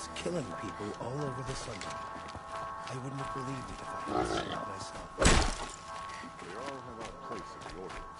machines killing people all over the sunlight. I wouldn't have believed it if I hadn't seen it myself. They all have our place in the order.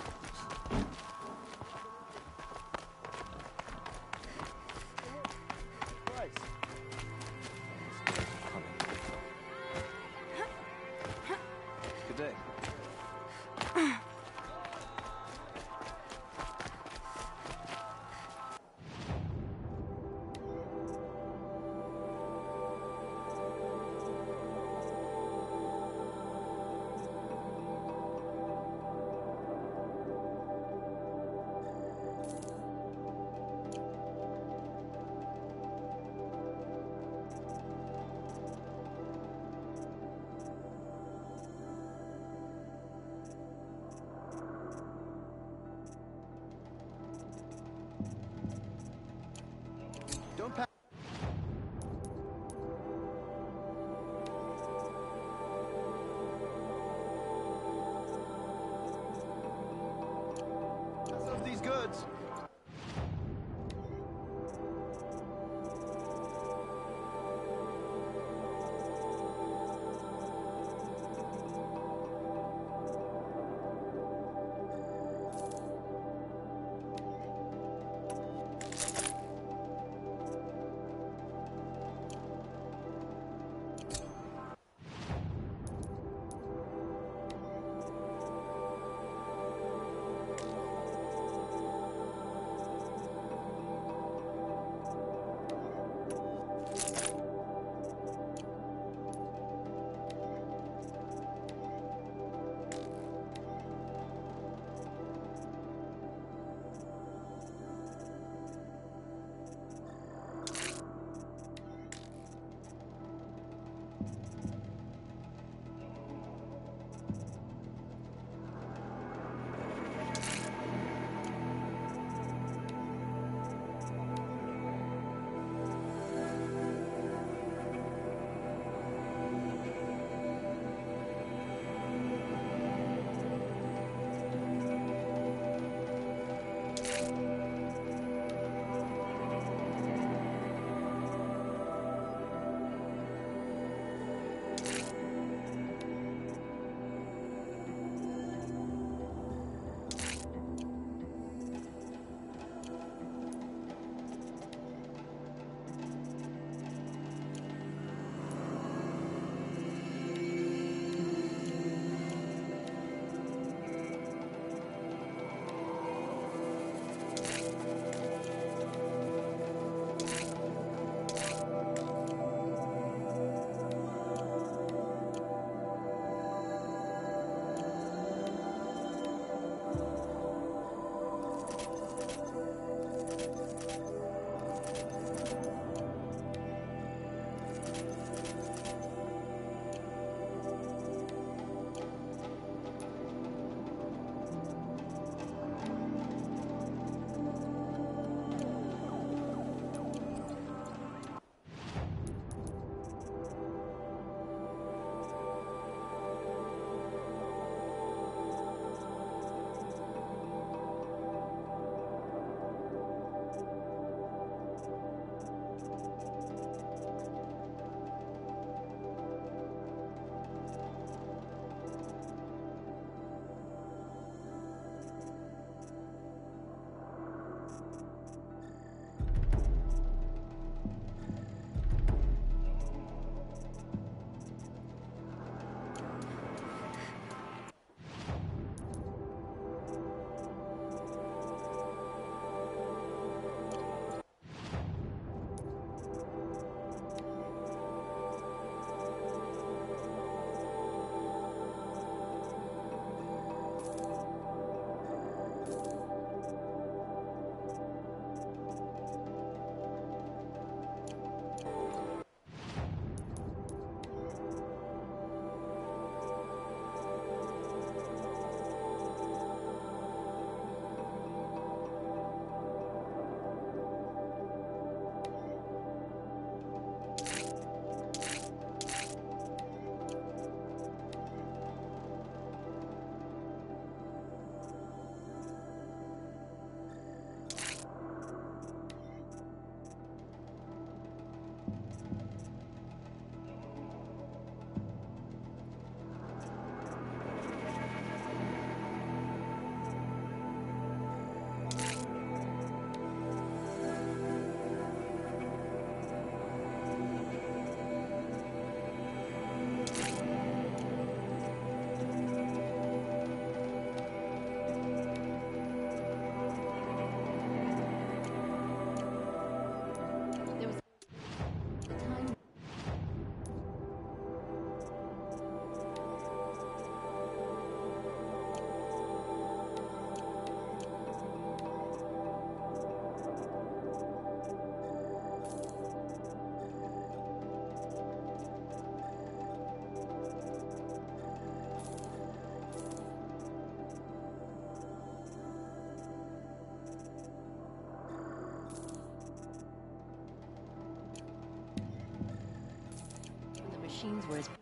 Machines were as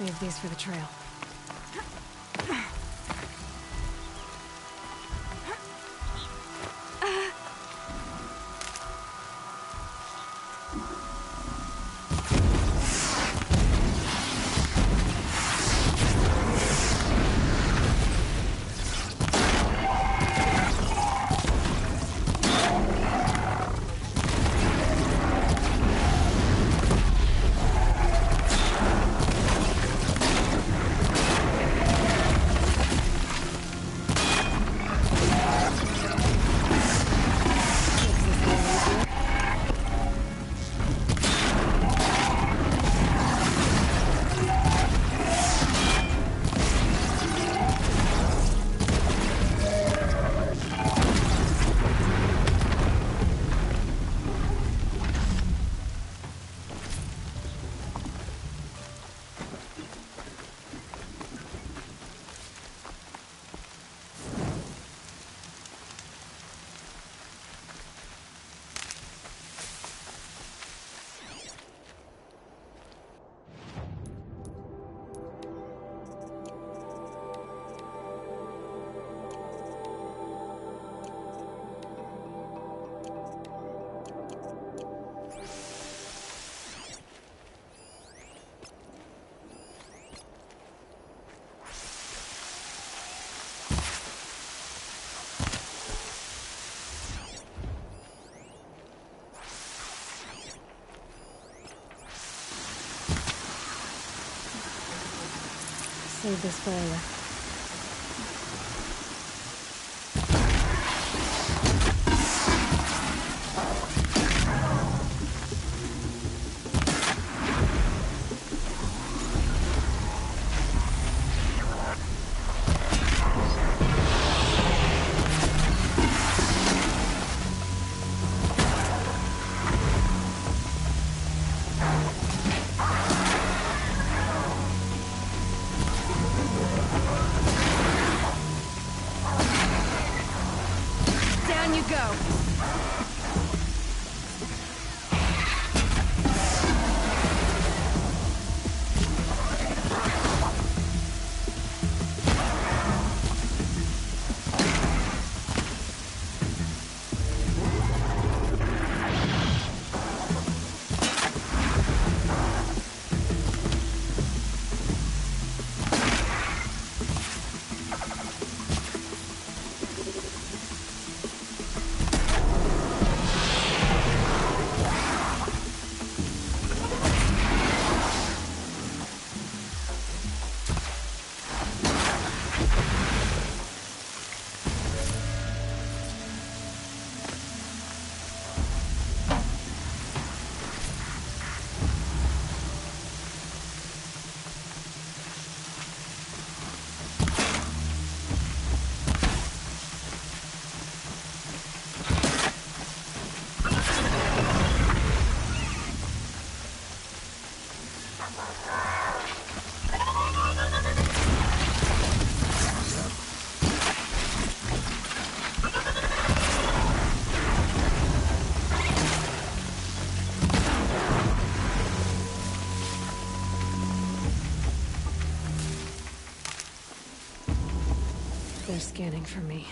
Save these for the trail. Save this for later. For me.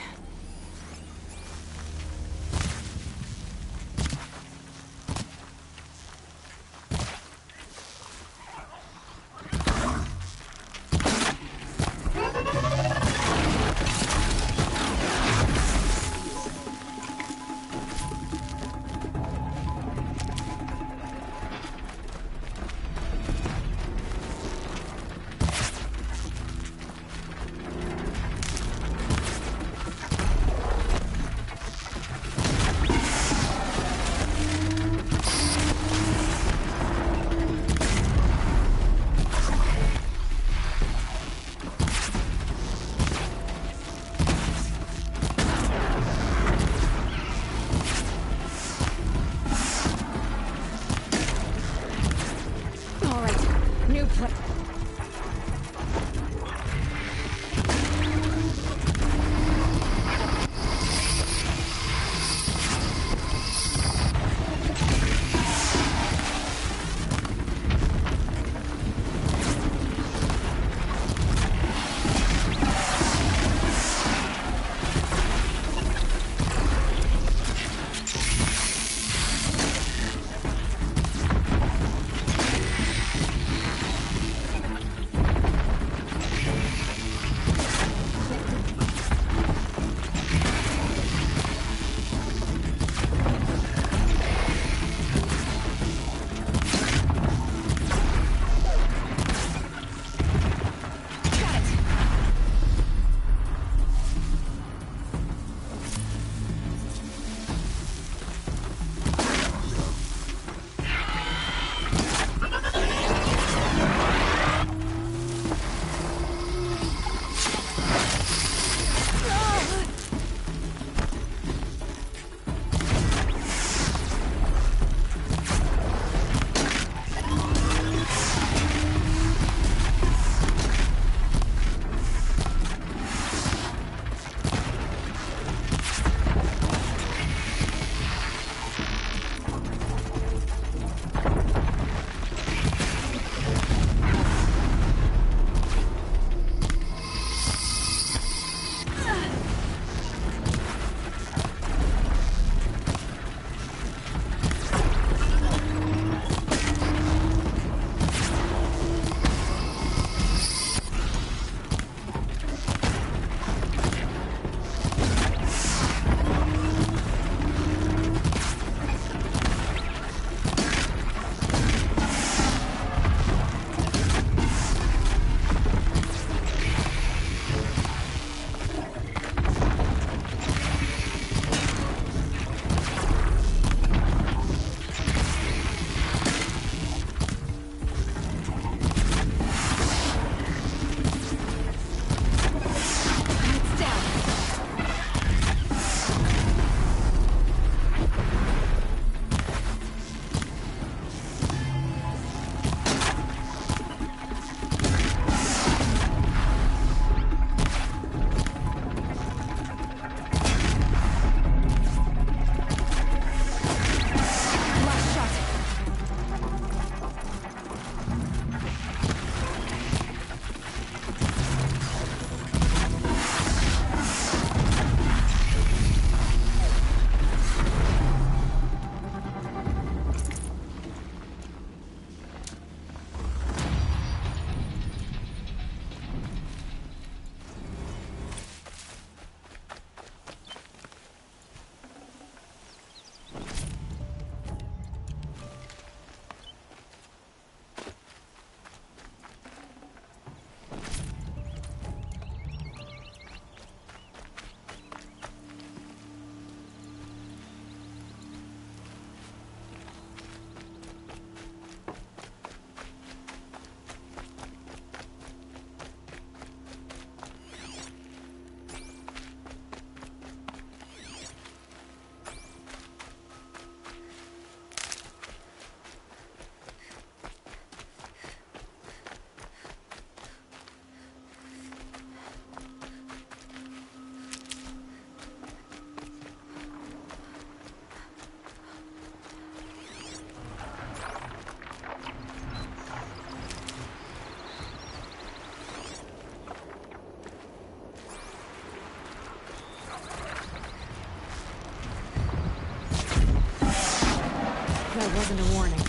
wasn't a warning.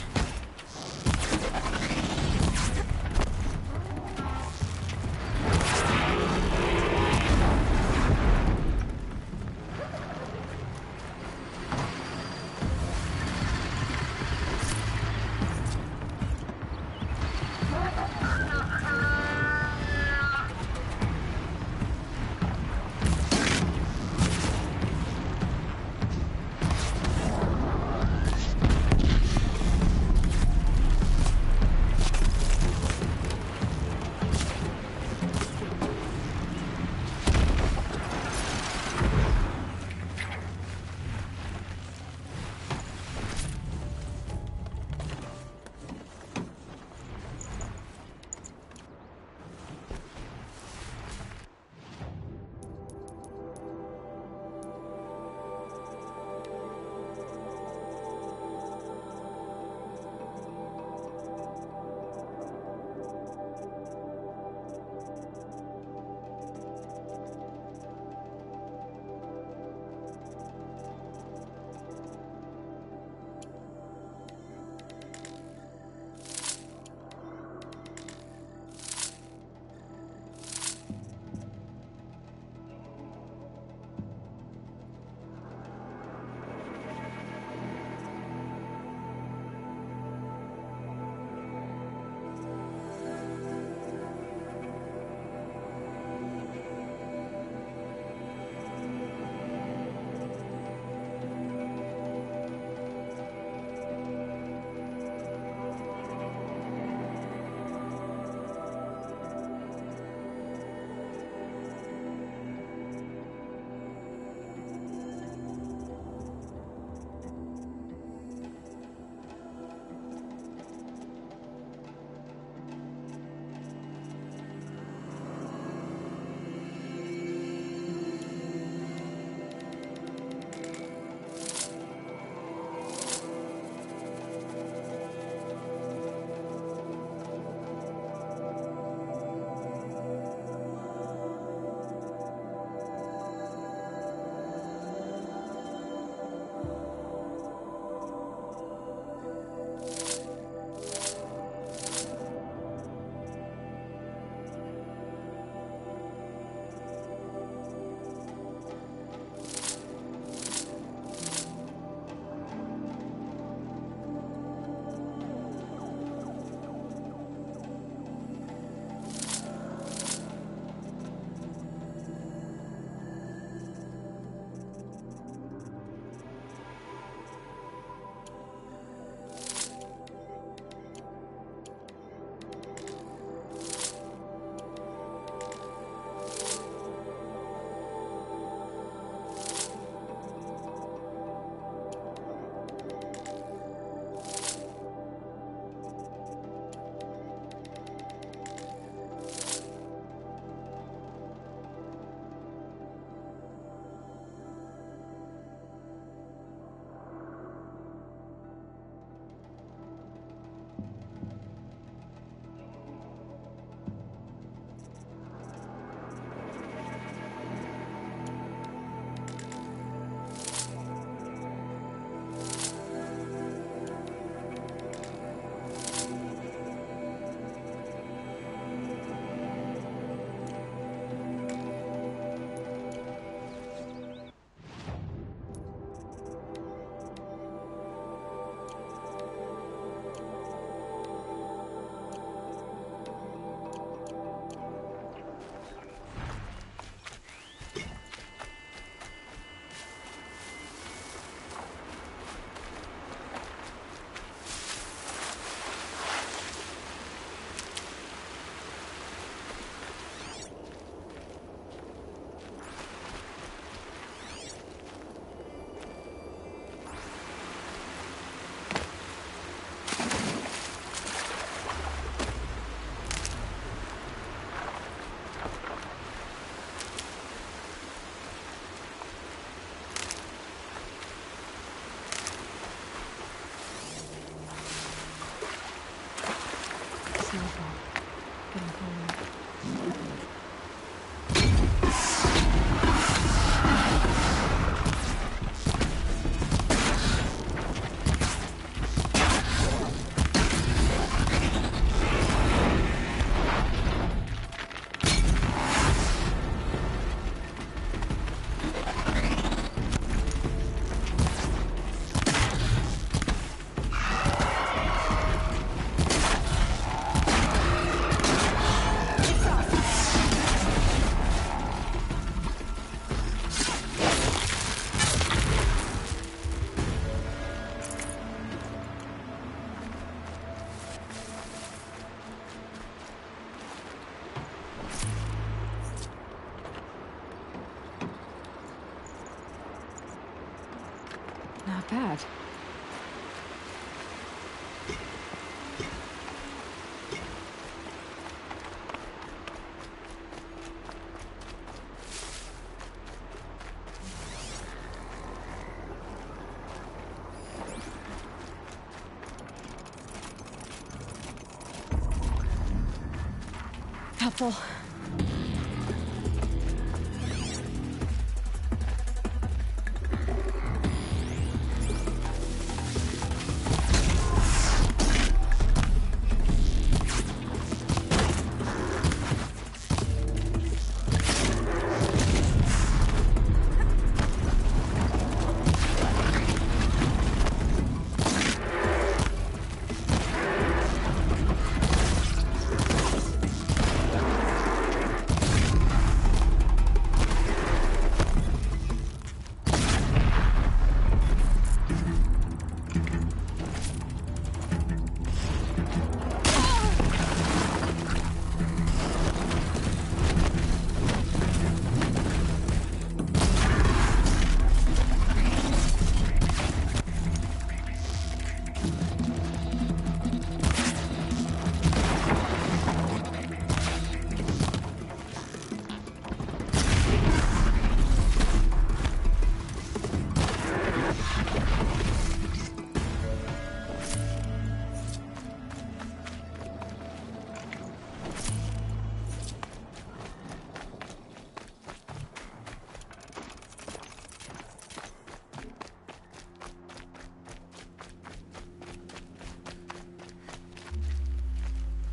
Helpful.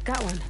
Got one.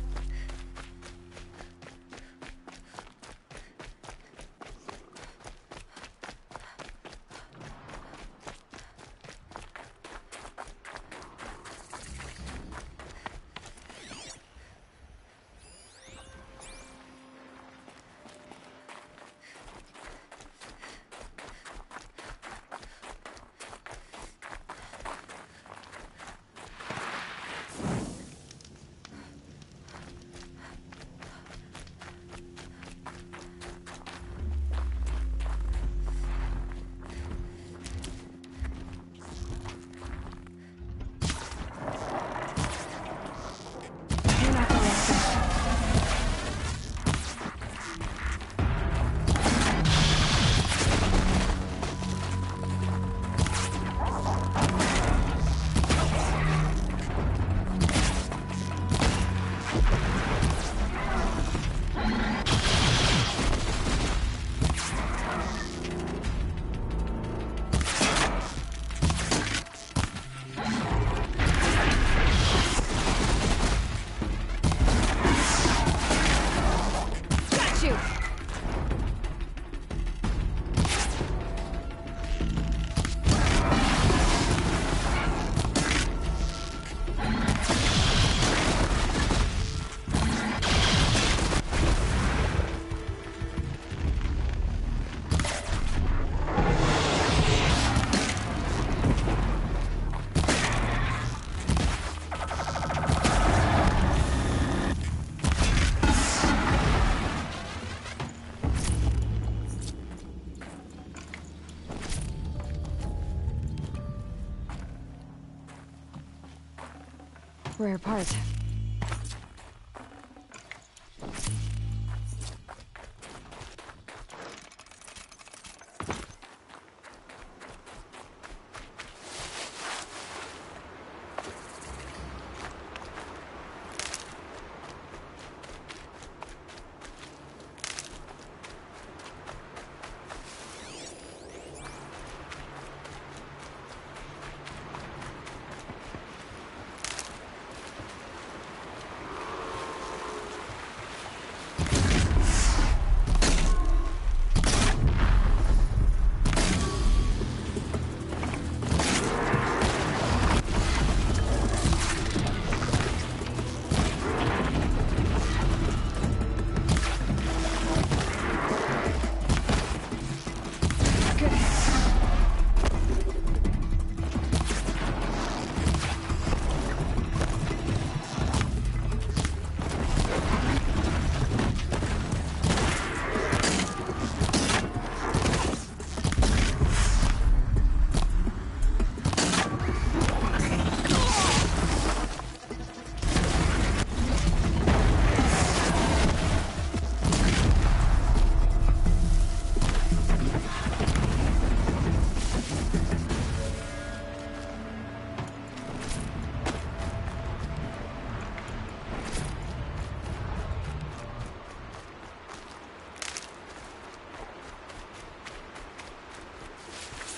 Rare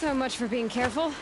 So much for being careful.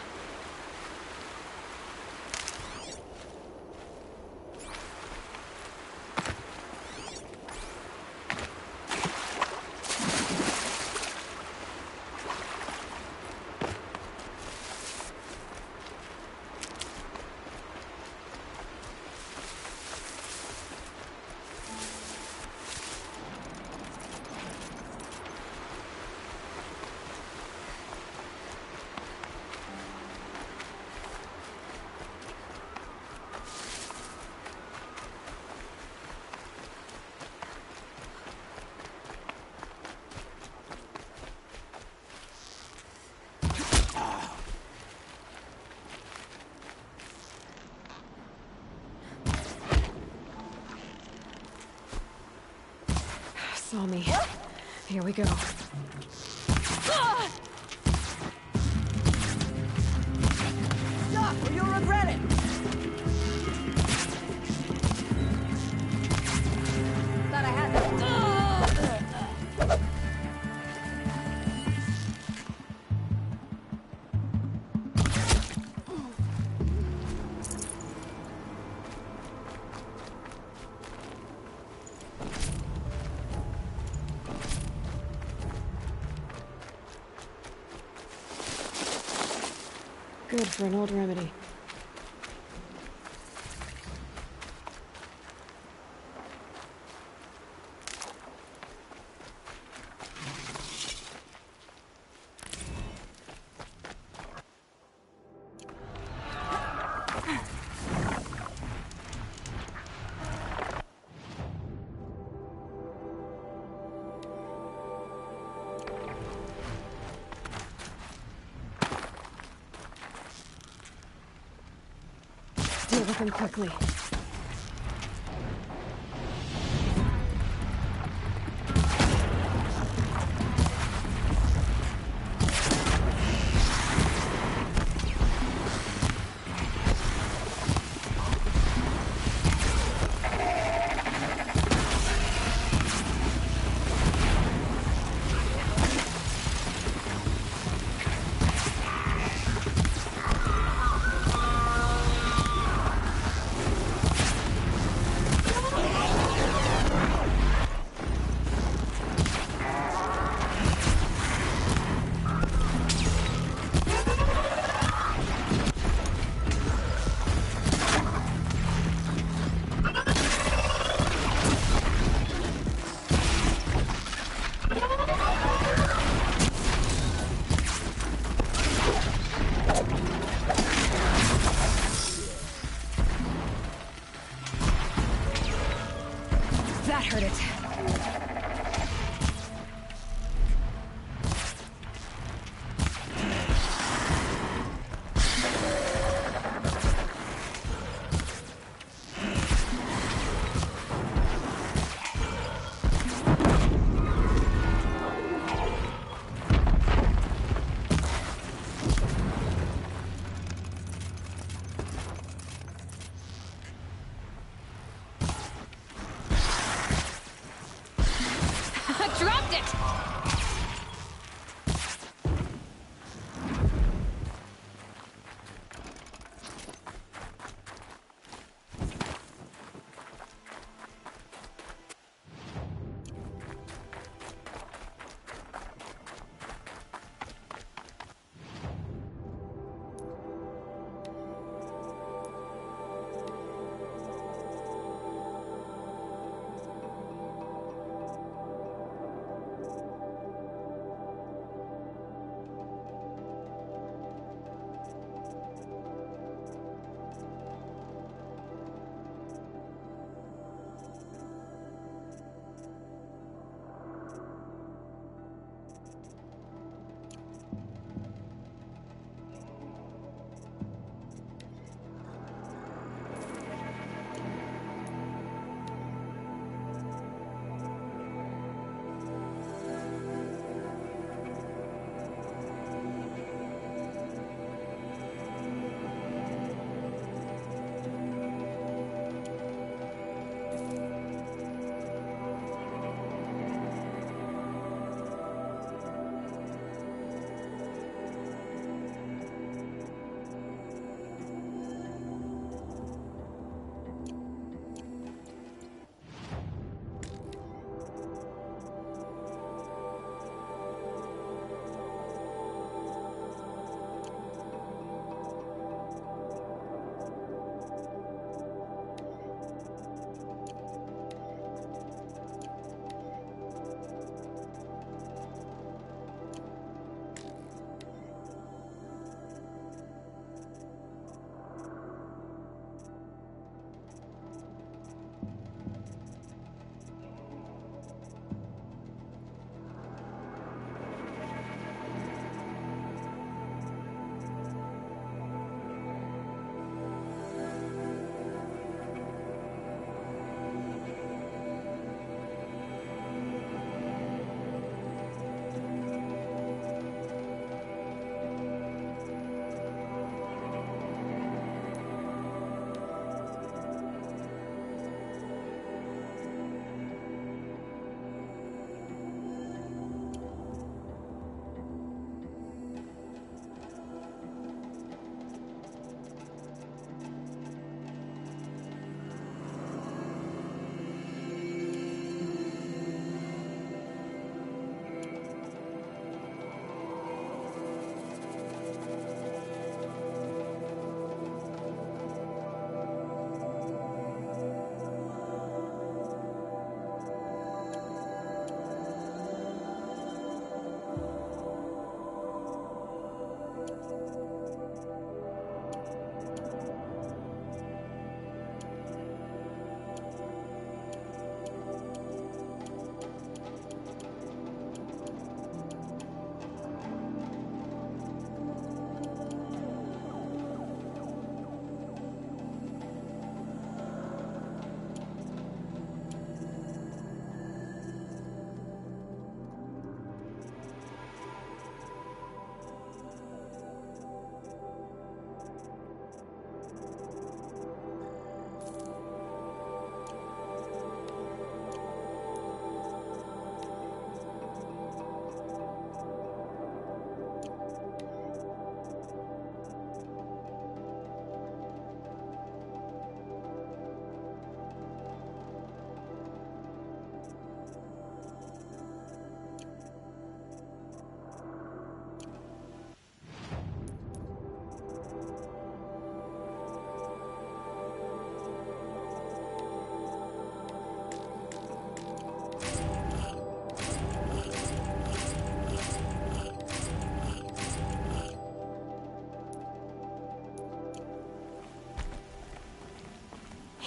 Saw me. Here we go. Stop, for an old remedy. With quickly.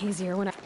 Easier when I.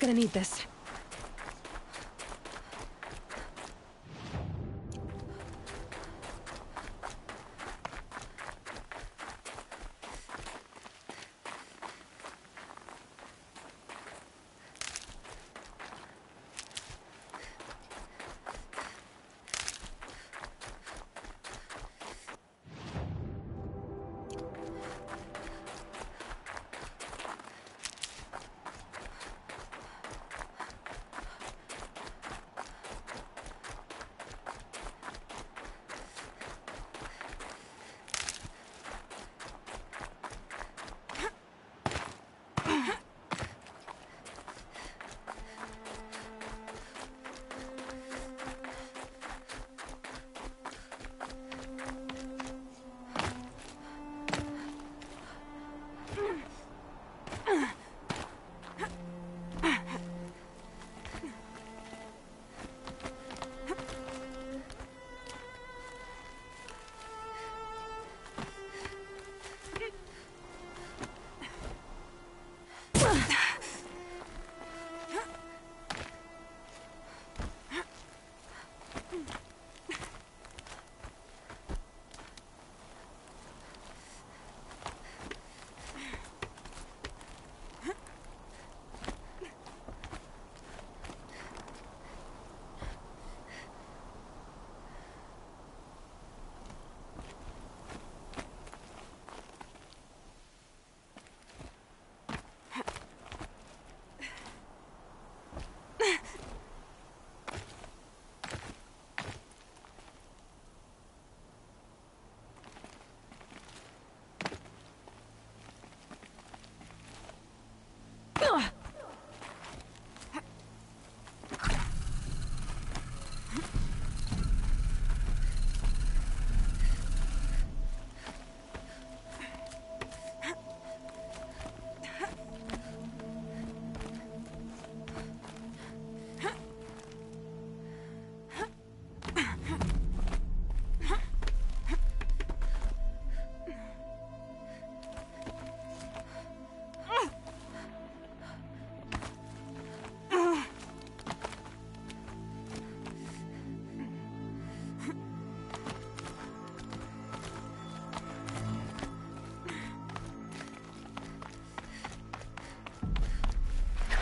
Gonna need this.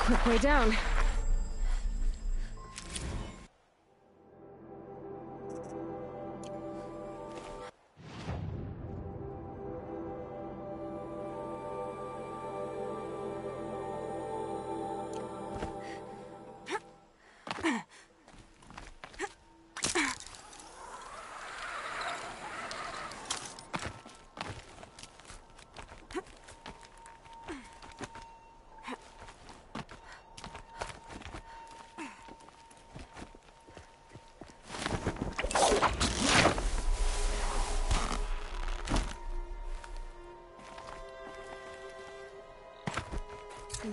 Quick way down.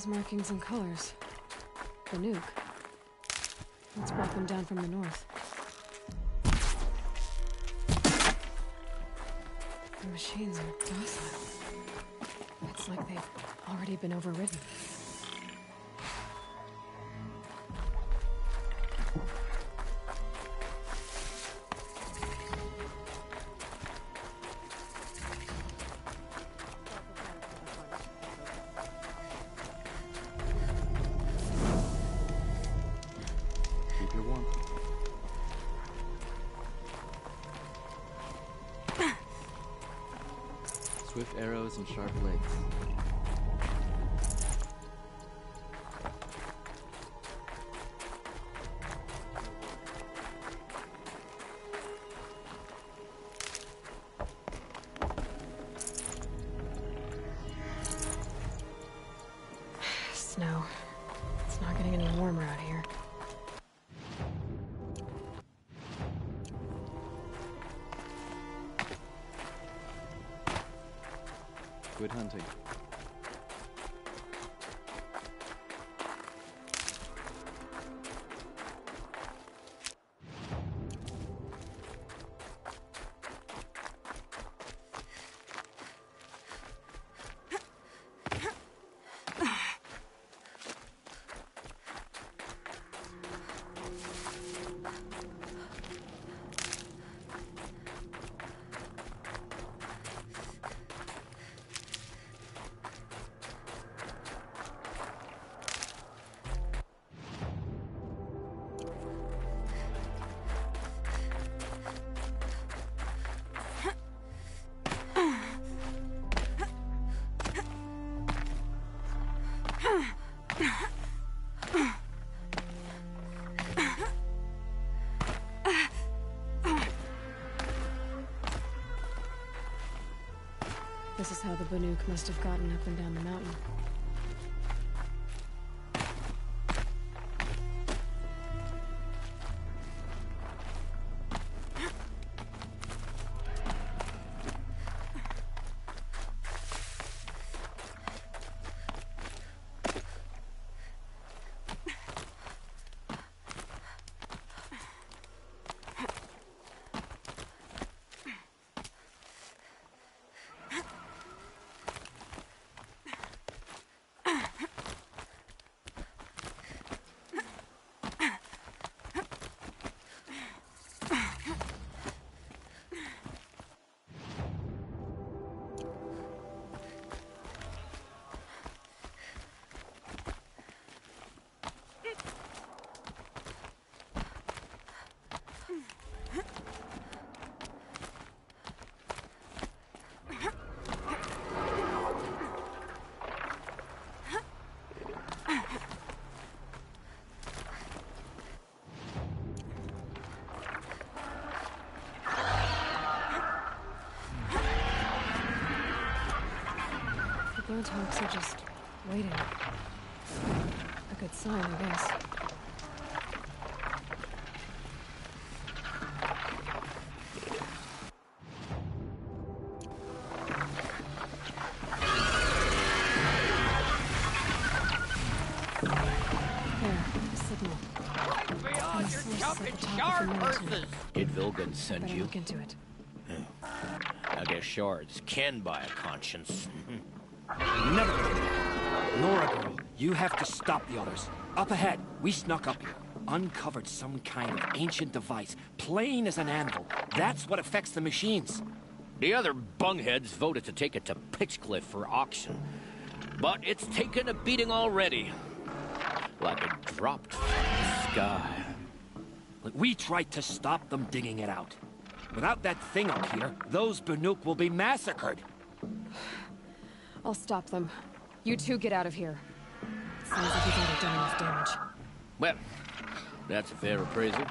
These markings and colors. The nuke. Let's brought them down from the north? The machines are docile. It's like they've already been overridden. Swift arrows and sharp blades. This is how the Banuk must have gotten up and down the mountain. The Blood Hawks are just waiting. A good sign, I guess. There, the signal. Beyond the your source is at jumping the top of shark the mountain. horses! Did Vilgan send Better you? look into it. I guess shards can buy a conscience. Never. Nora girl, you have to stop the others. Up ahead, we snuck up here. Uncovered some kind of ancient device, plain as an anvil. That's what affects the machines. the other bungheads voted to take it to Pitchcliff for auction. But it's taken a beating already. Like it dropped from the sky. Look, we tried to stop them digging it out. Without that thing up here, those Banuk will be massacred. I'll stop them. You two get out of here. Sounds like you've already done enough damage. Well, that's a fair appraisal.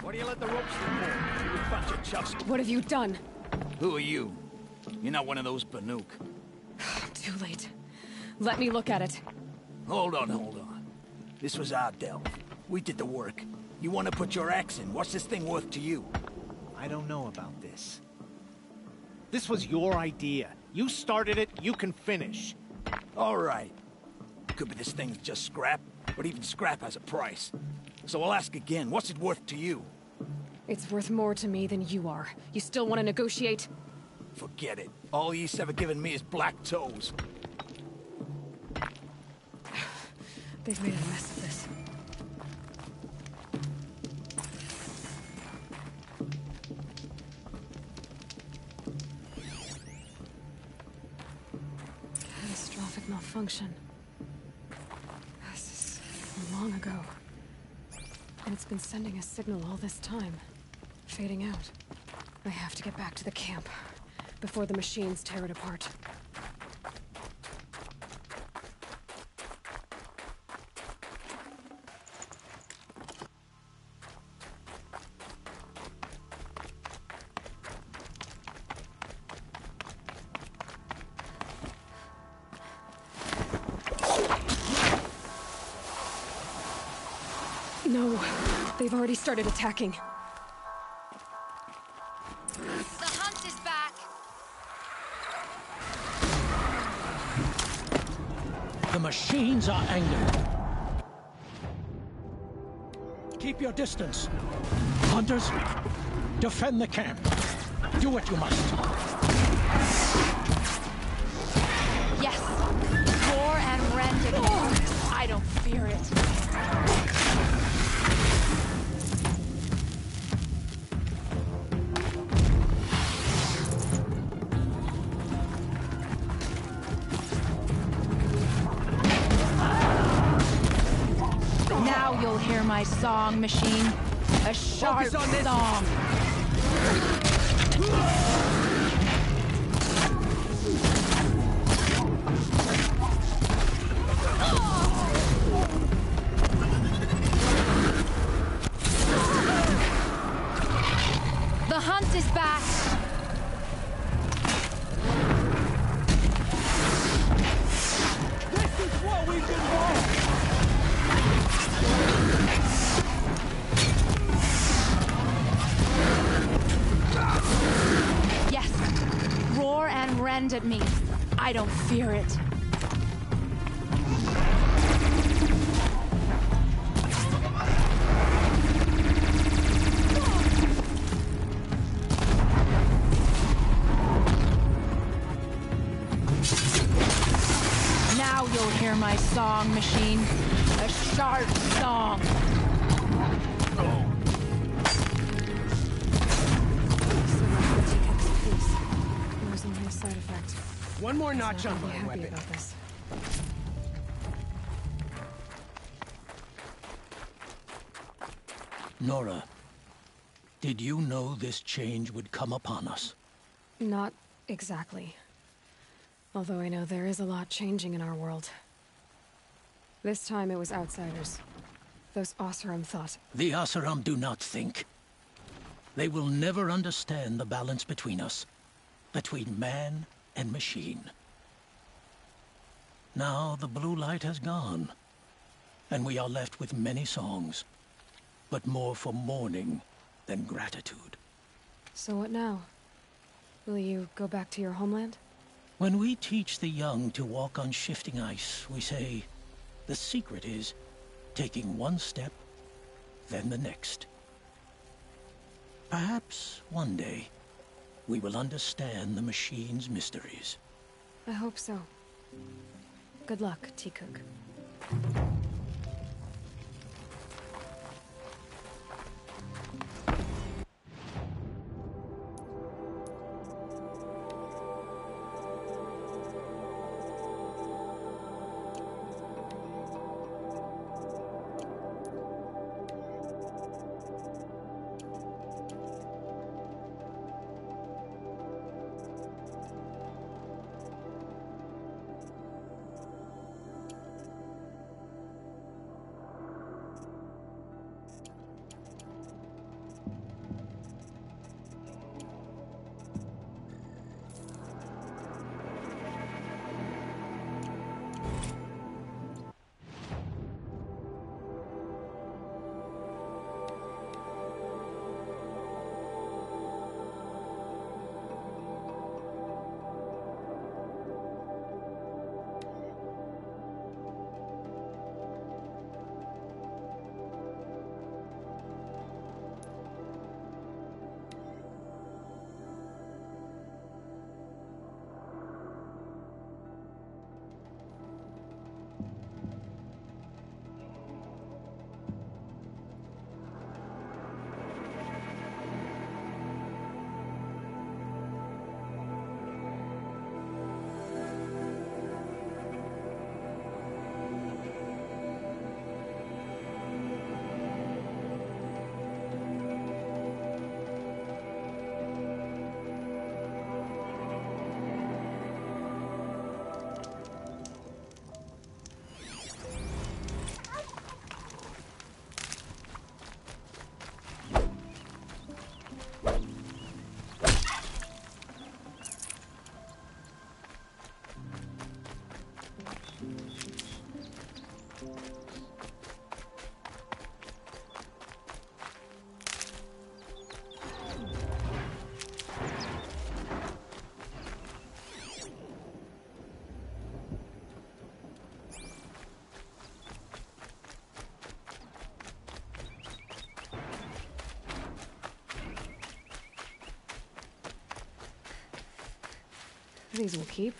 What do you let the ropes for? You bunch of chuffs. What have you done? Who are you? You're not one of those Banuk. Too late. Let me look at it. Hold on, hold on. This was our delve. We did the work. You want to put your axe in? What's this thing worth to you? I don't know about this. This was your idea. You started it, you can finish. All right. Could be this thing's just scrap, but even scrap has a price. So I'll ask again, what's it worth to you? It's worth more to me than you are. You still want to negotiate? Forget it. All East's ever given me is black toes. They've made a mess of this. Catastrophic malfunction. This is from long ago. And it's been sending a signal all this time. Fading out. I have to get back to the camp. Before the machines tear it apart. Already started attacking. The hunt is back. The machines are angered. Keep your distance. Hunters, defend the camp. Do what you must. Yes. Roar and rend it. I don't fear it. My song, machine. A sharp on this. song. One more notch not on my be happy weapon. about this. Nora, did you know this change would come upon us? Not exactly. Although I know there is a lot changing in our world. This time it was outsiders. Those Oseram thought. The Oseram do not think. They will never understand the balance between us, between man and machine. Now the blue light has gone, and we are left with many songs, but more for mourning than gratitude. So what now? Will you go back to your homeland? When we teach the young to walk on shifting ice, we say the secret is taking one step, then the next. Perhaps one day we will understand the machine's mysteries. I hope so. Good luck, T. These will keep.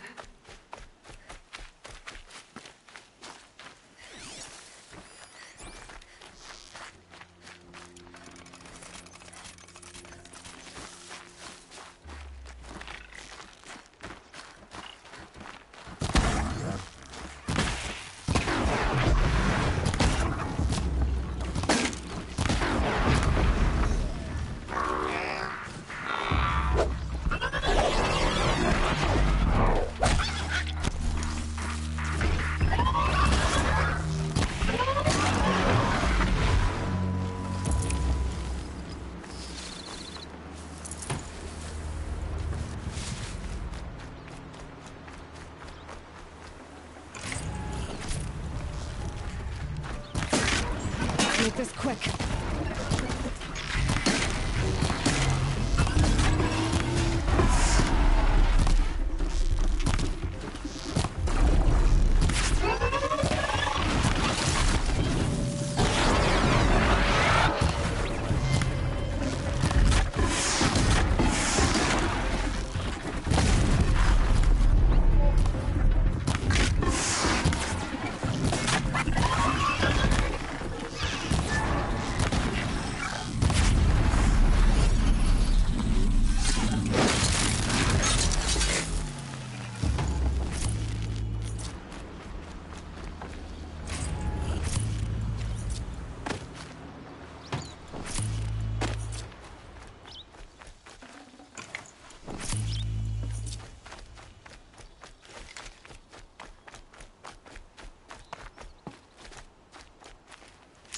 This quick.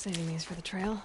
Saving these for the trail.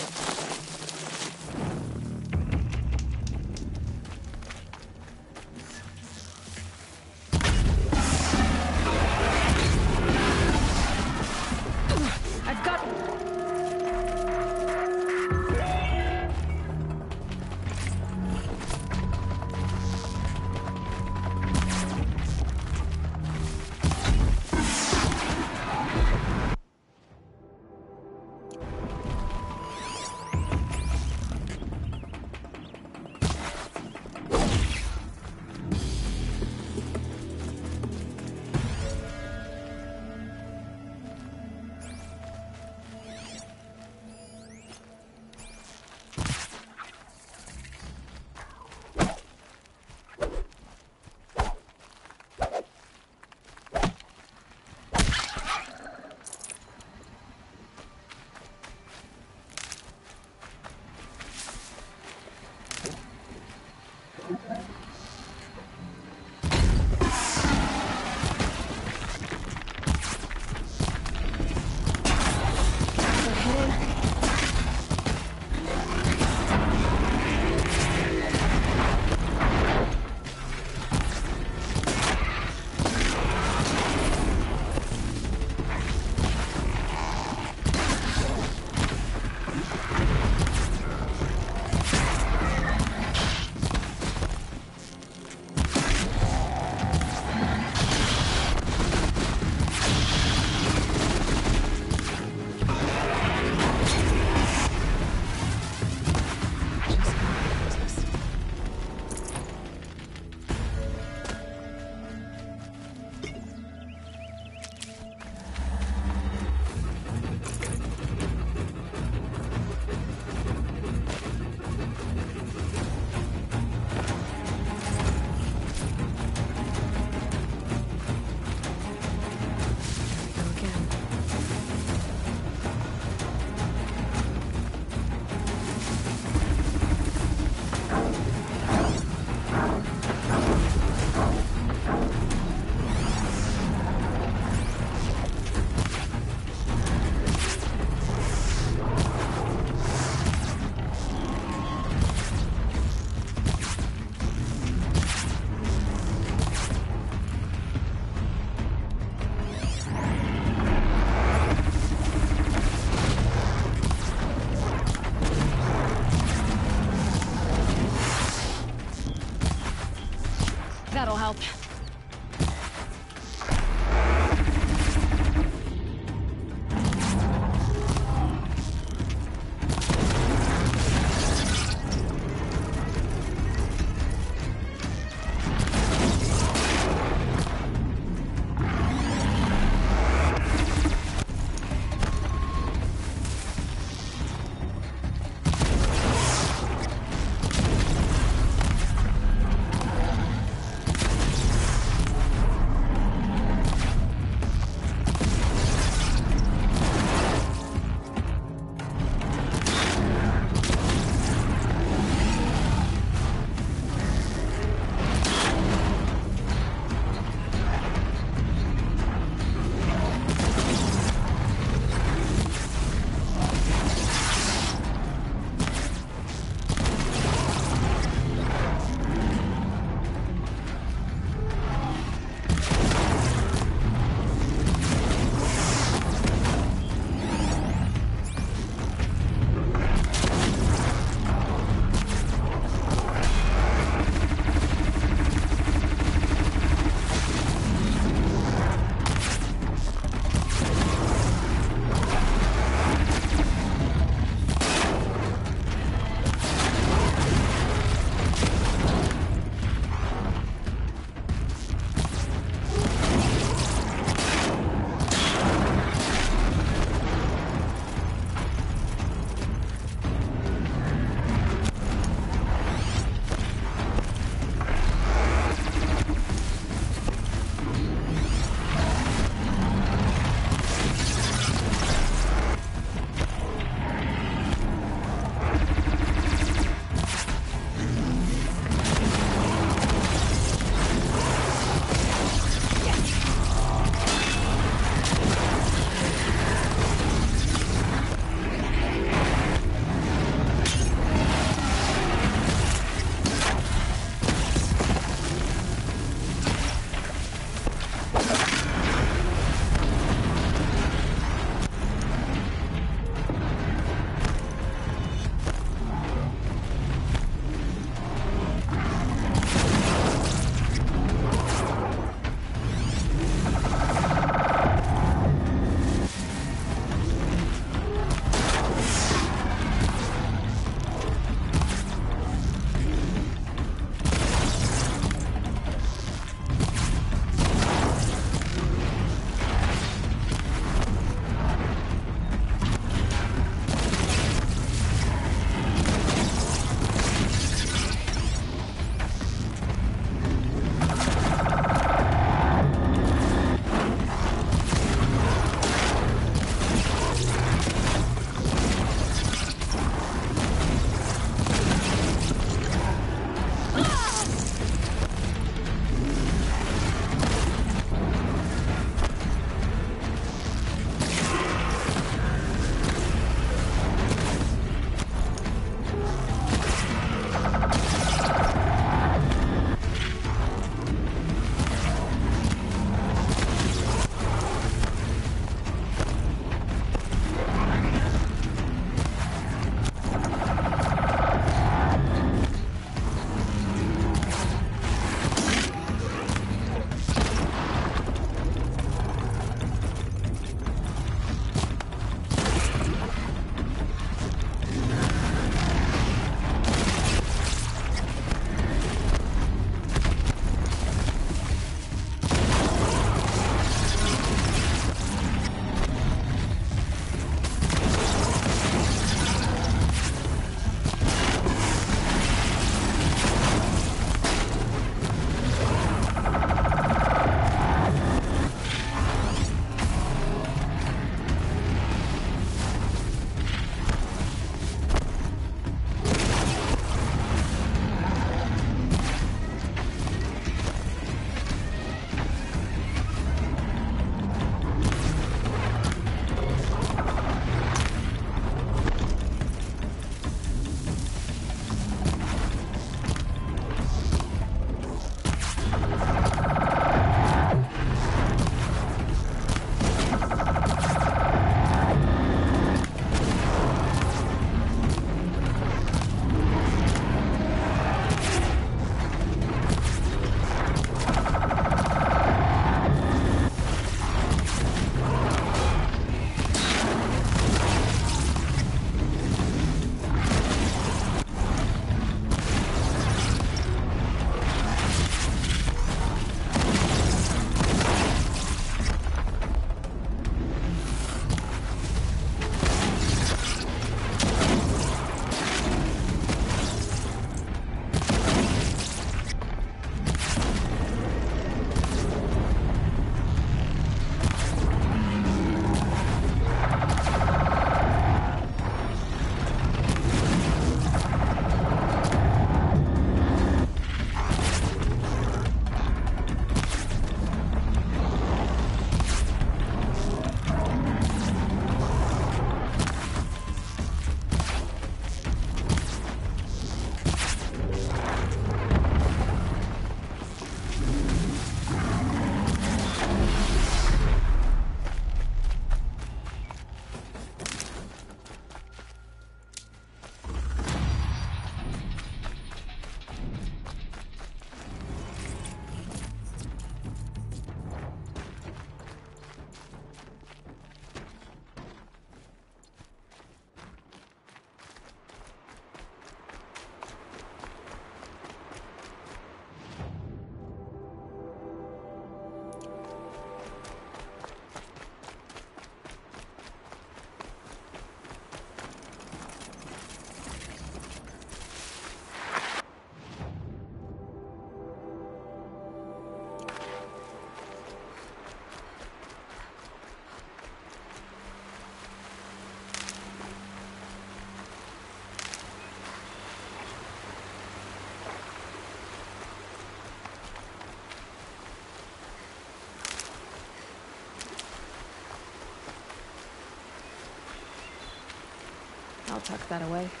I'll tuck that away.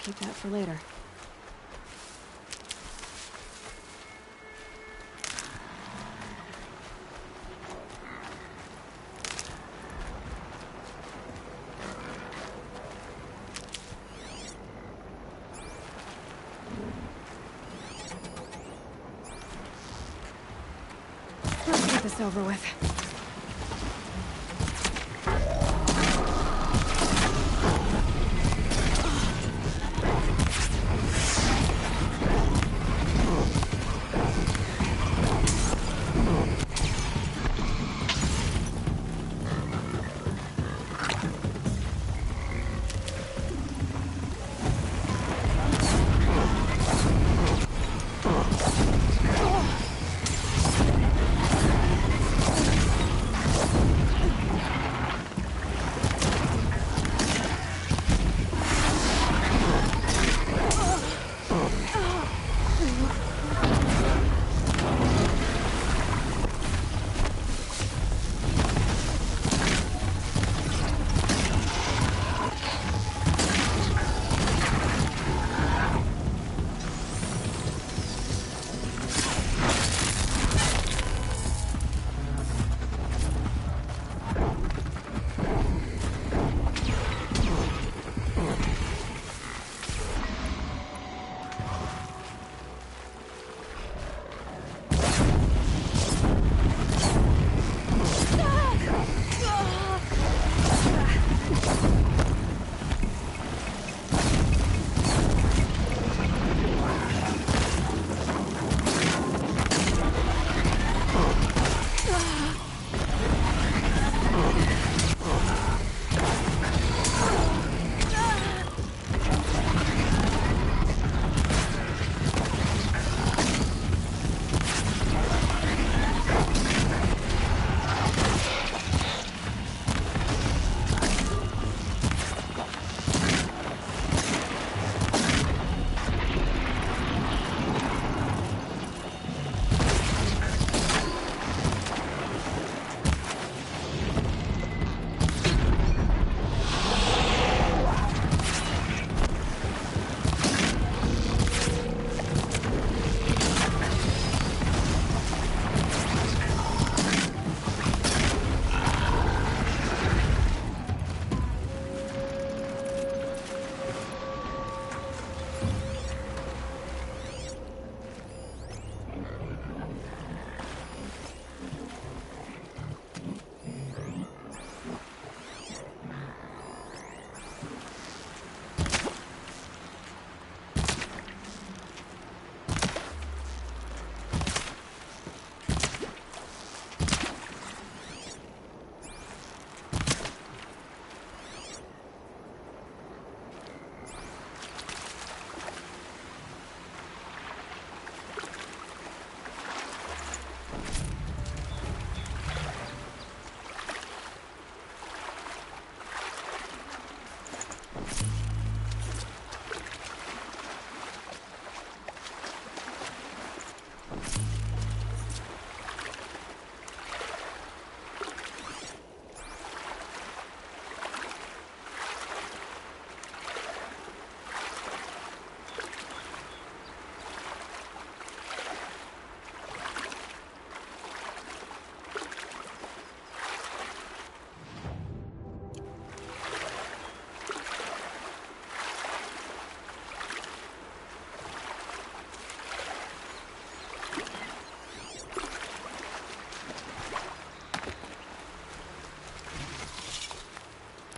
Keep that for later. Let's get this over with.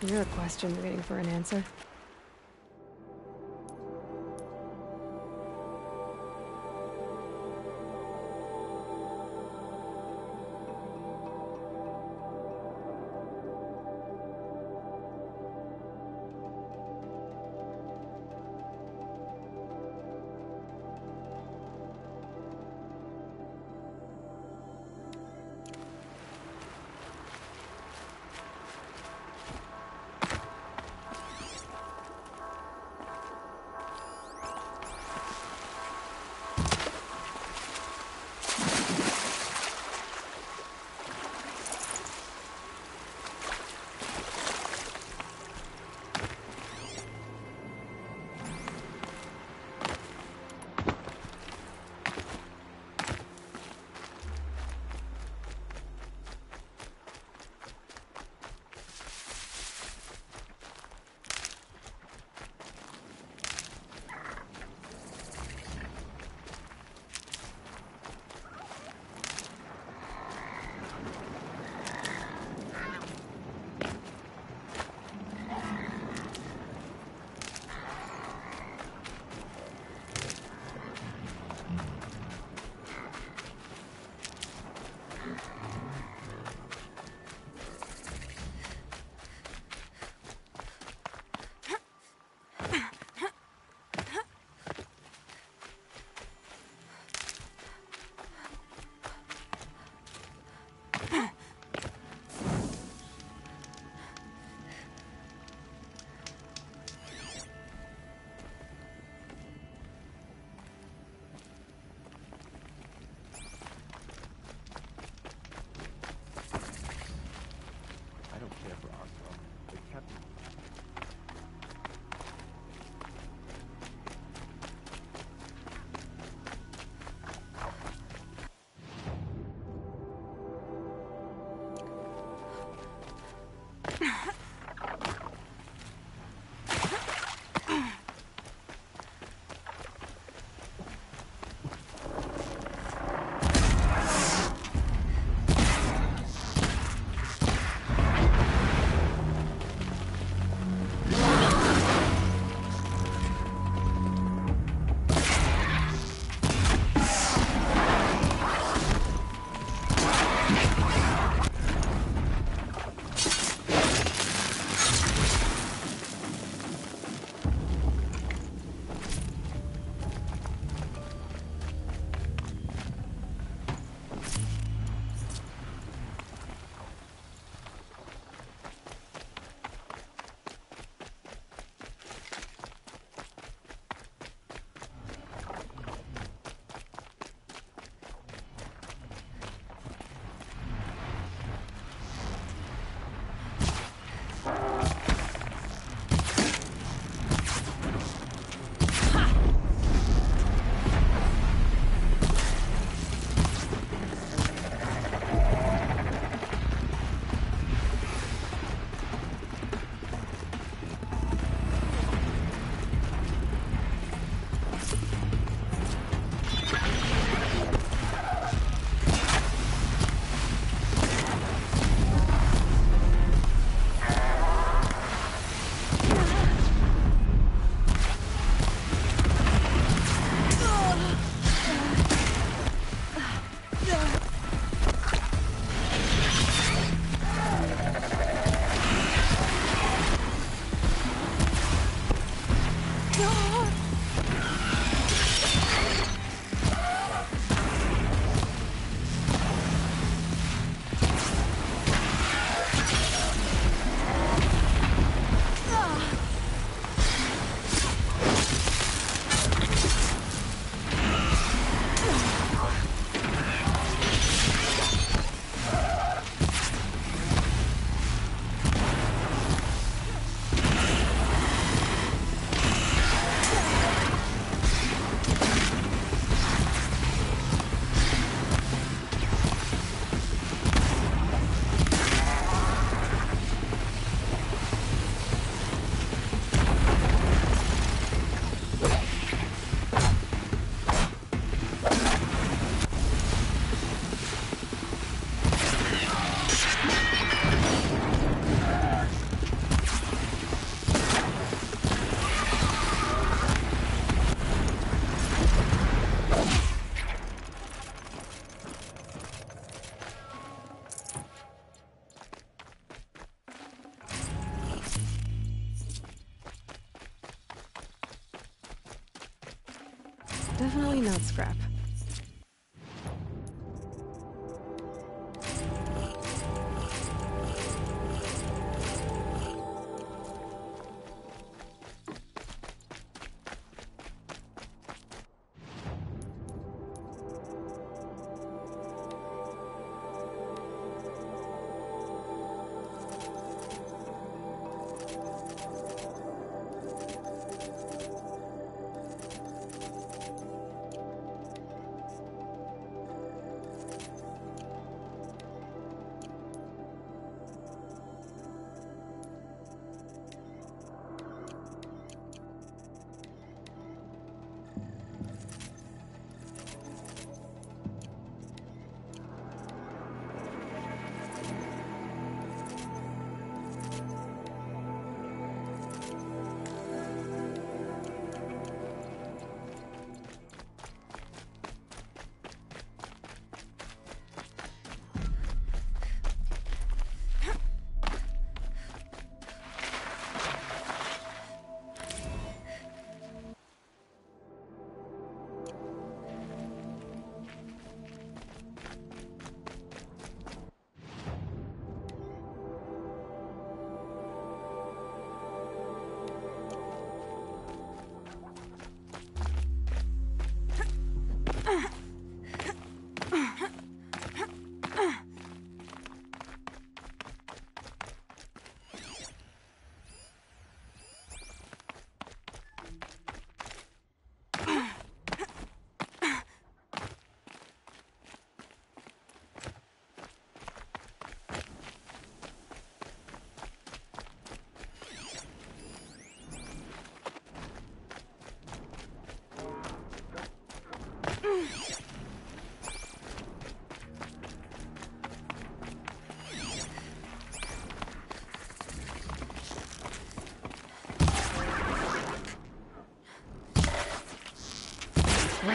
You're a question waiting for an answer.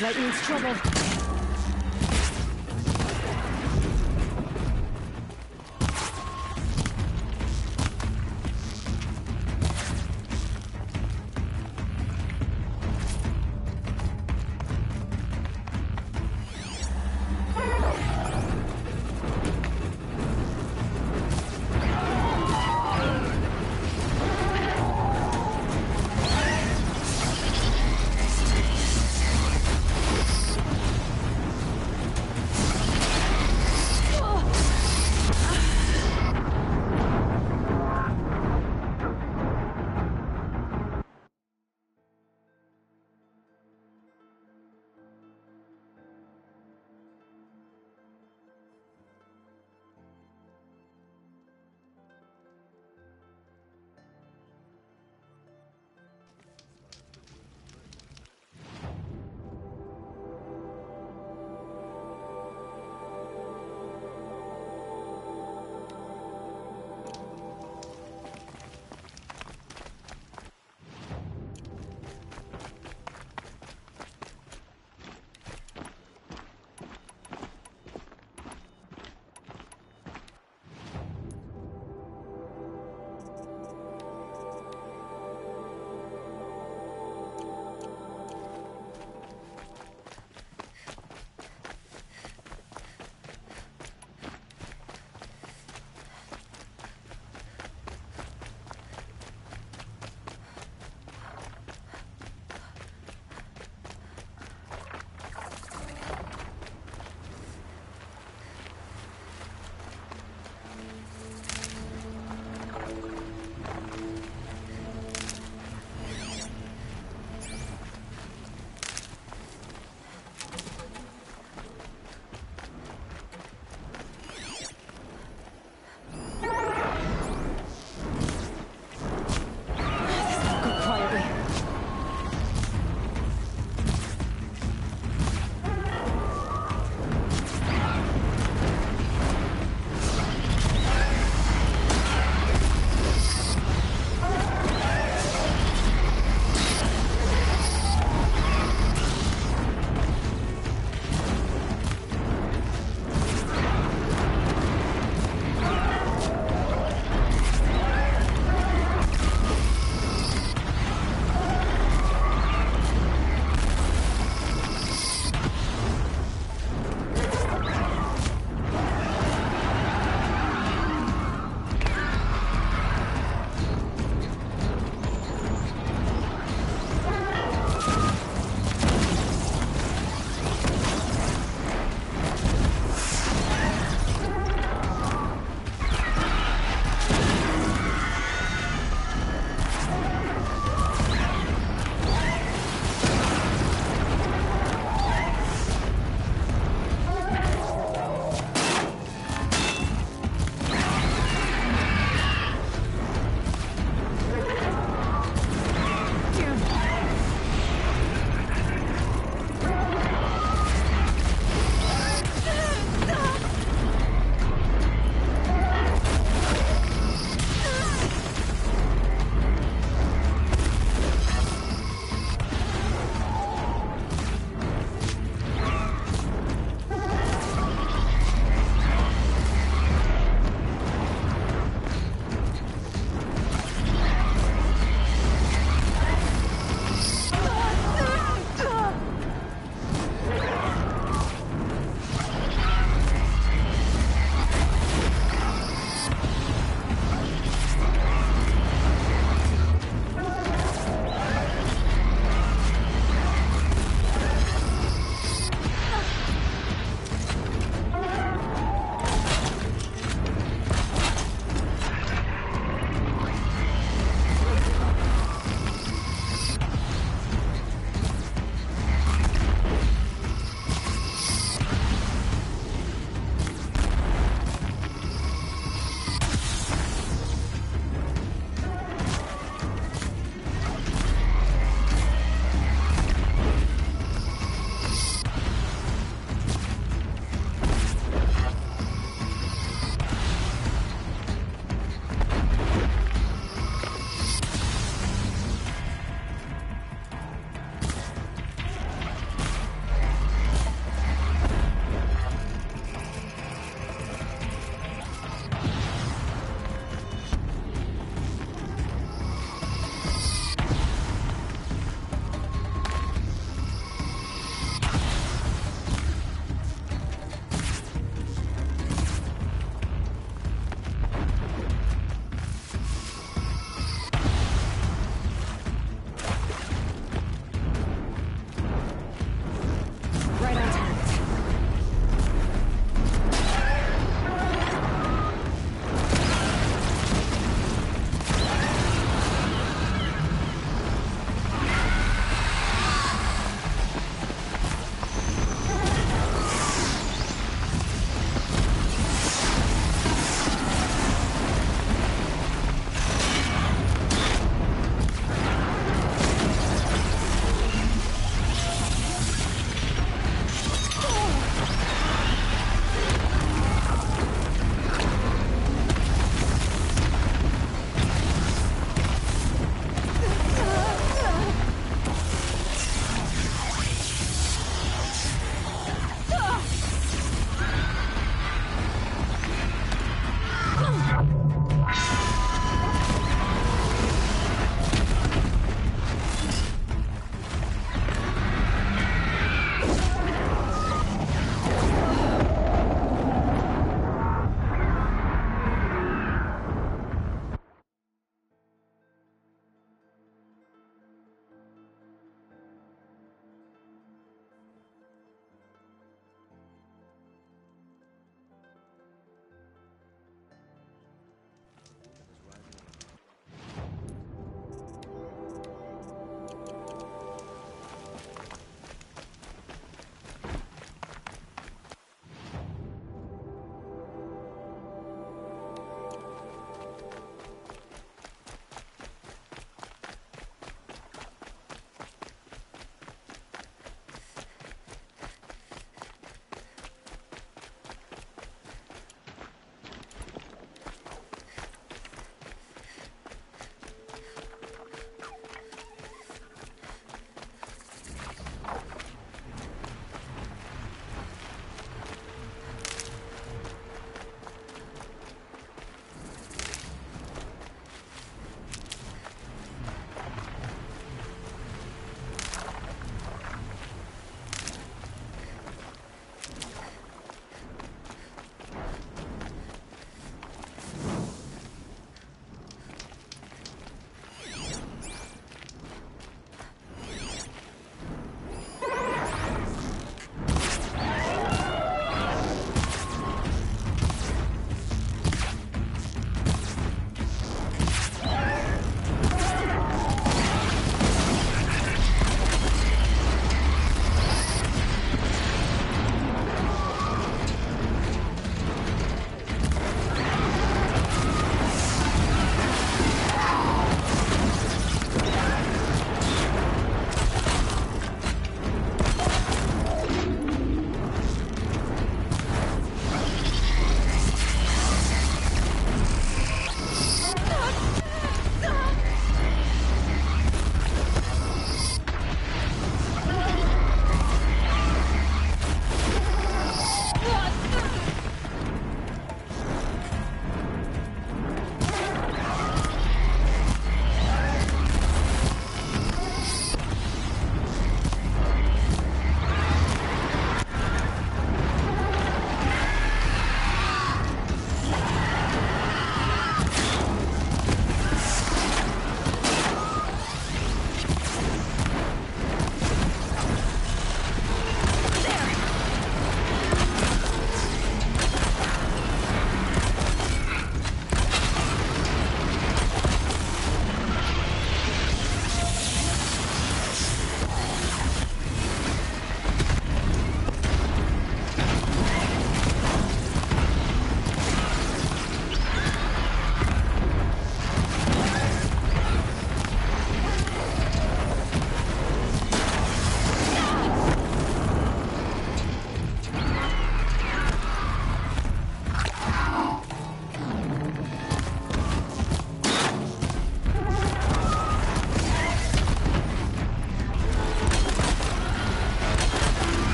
Red light means trouble.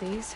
These.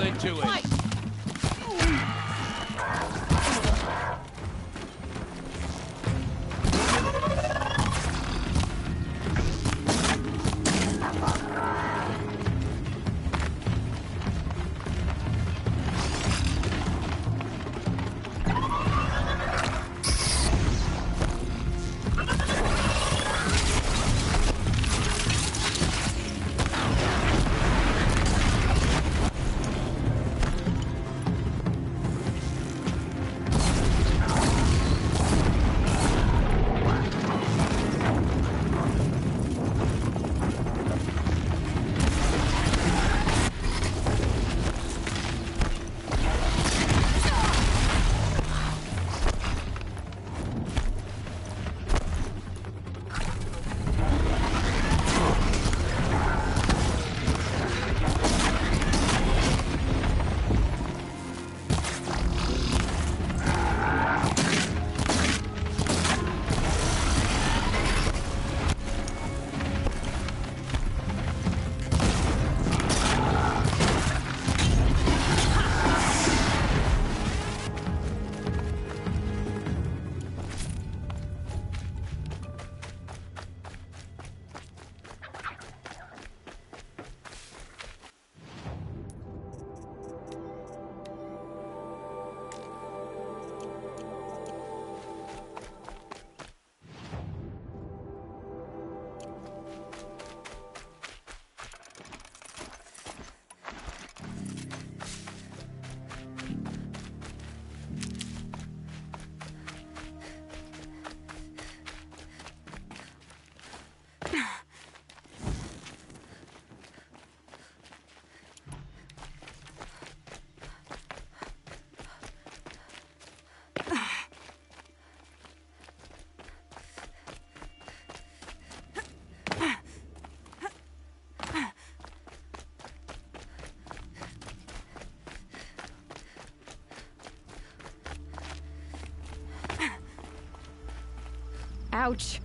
Muscle into it. Ouch.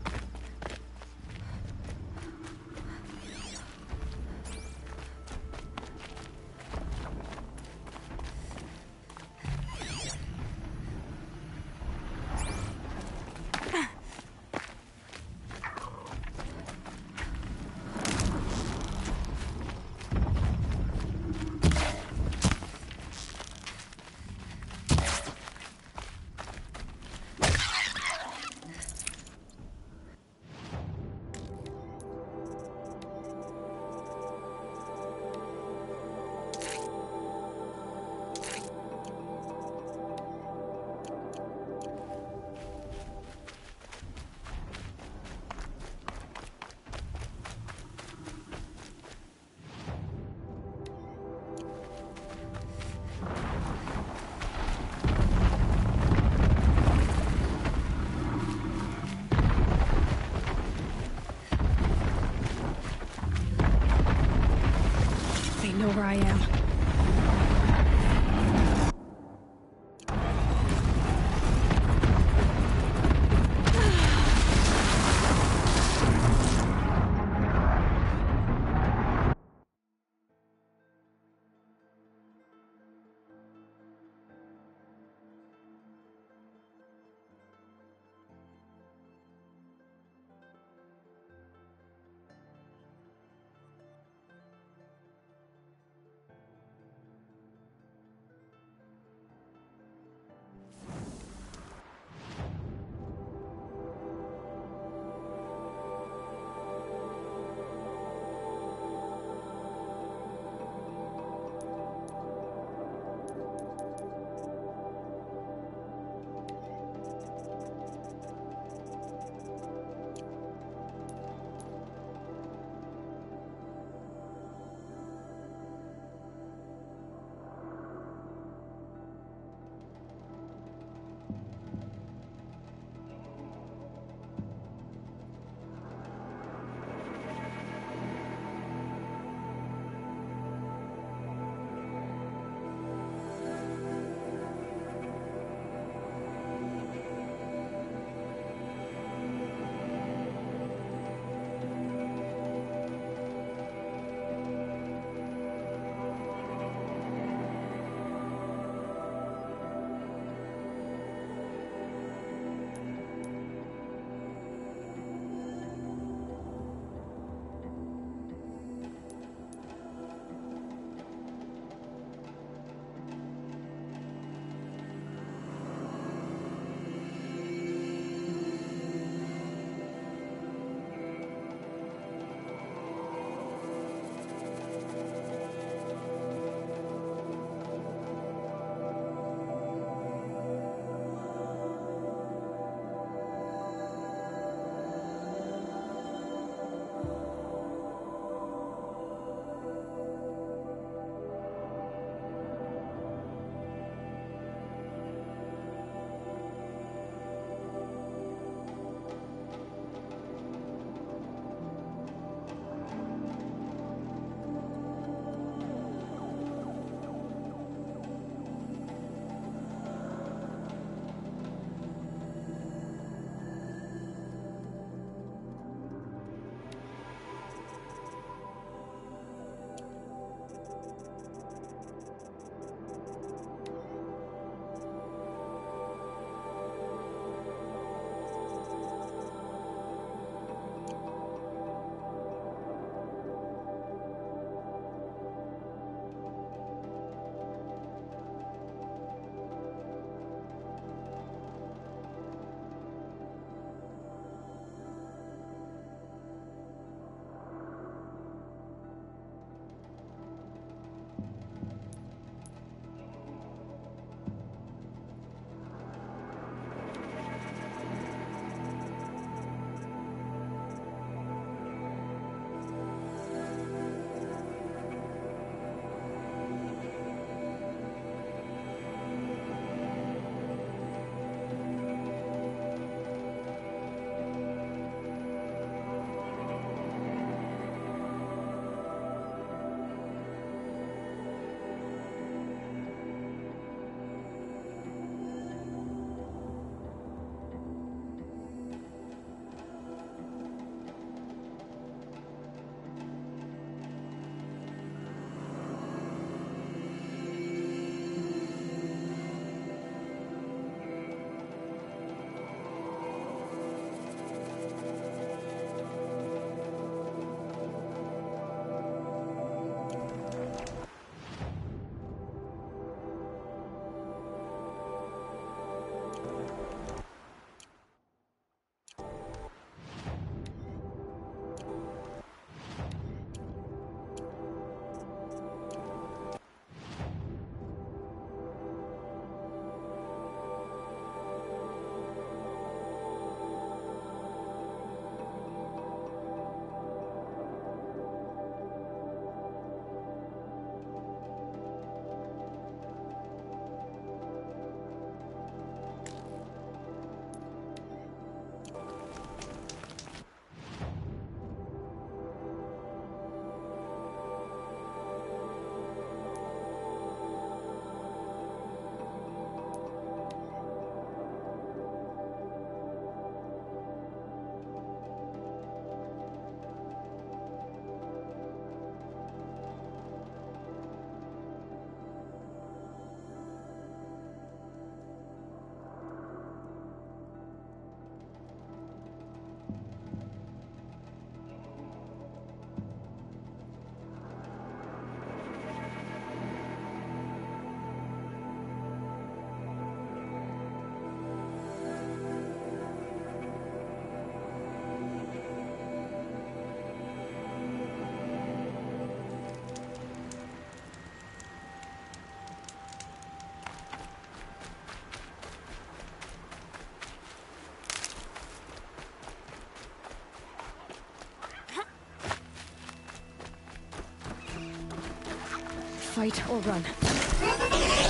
Fight or run.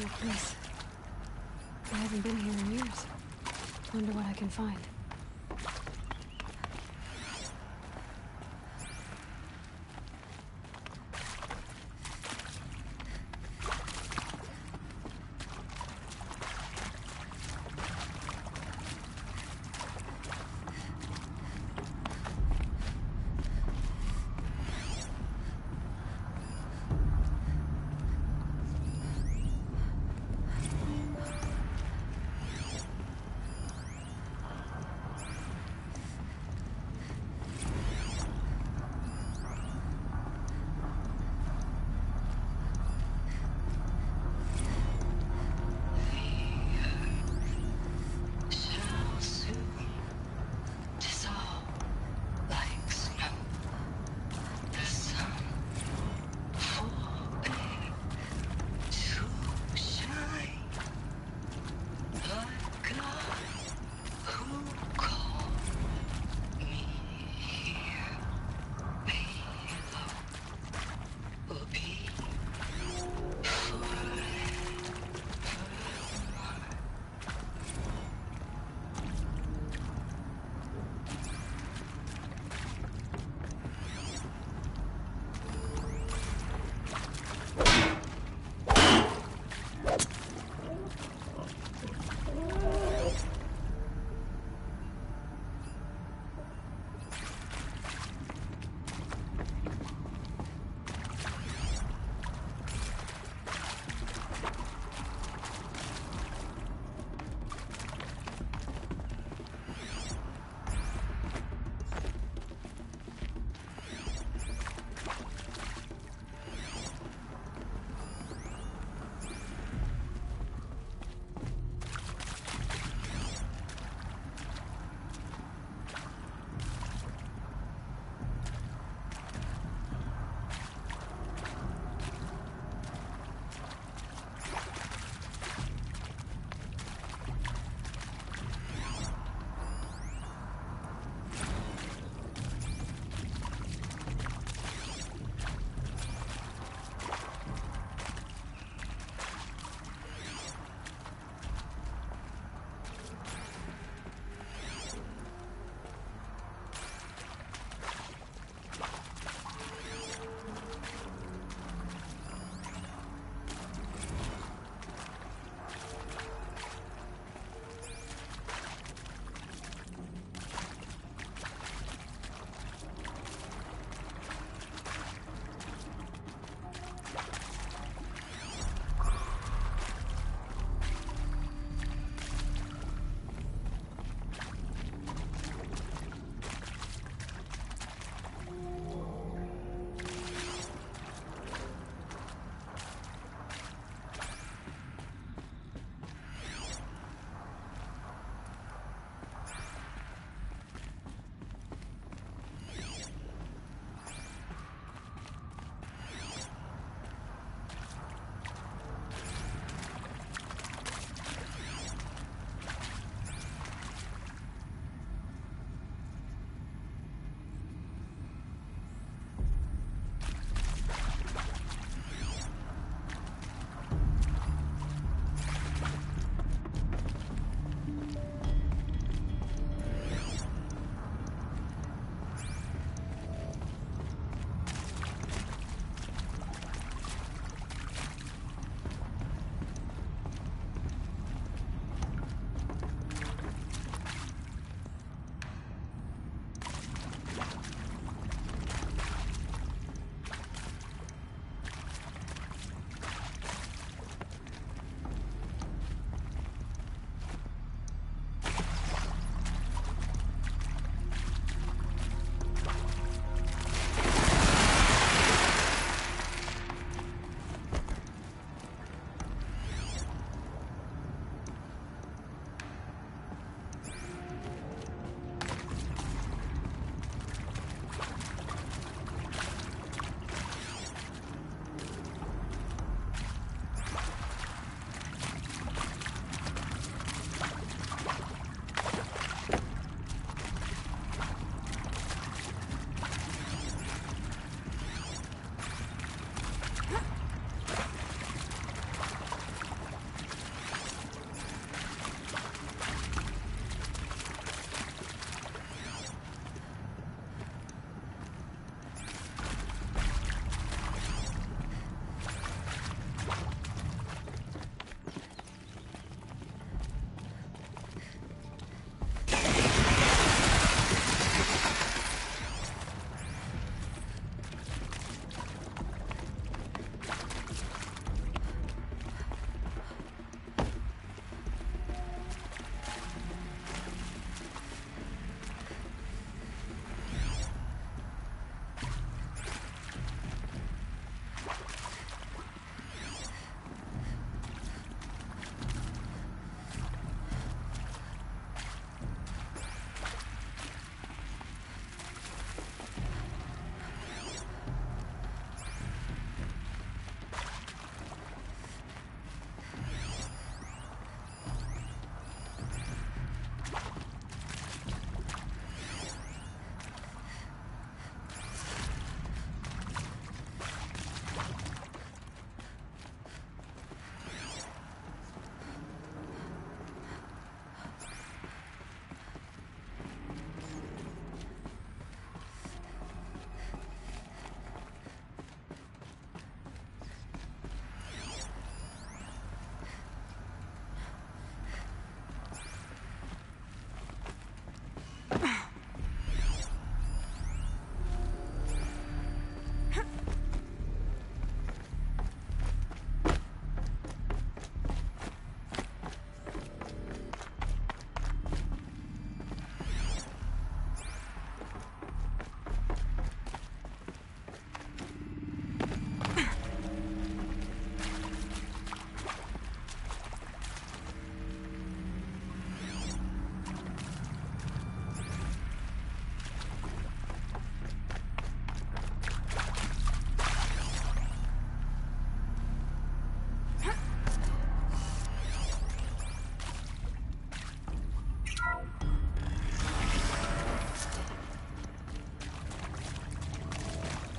This place. I haven't been here in years. Wonder what I can find.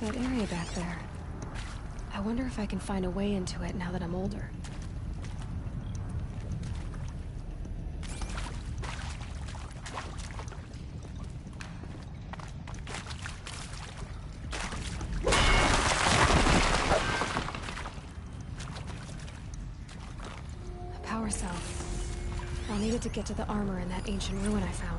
That area back there. I wonder if I can find a way into it now that I'm older. A power cell. I'll need it to get to the armor in that ancient ruin I found.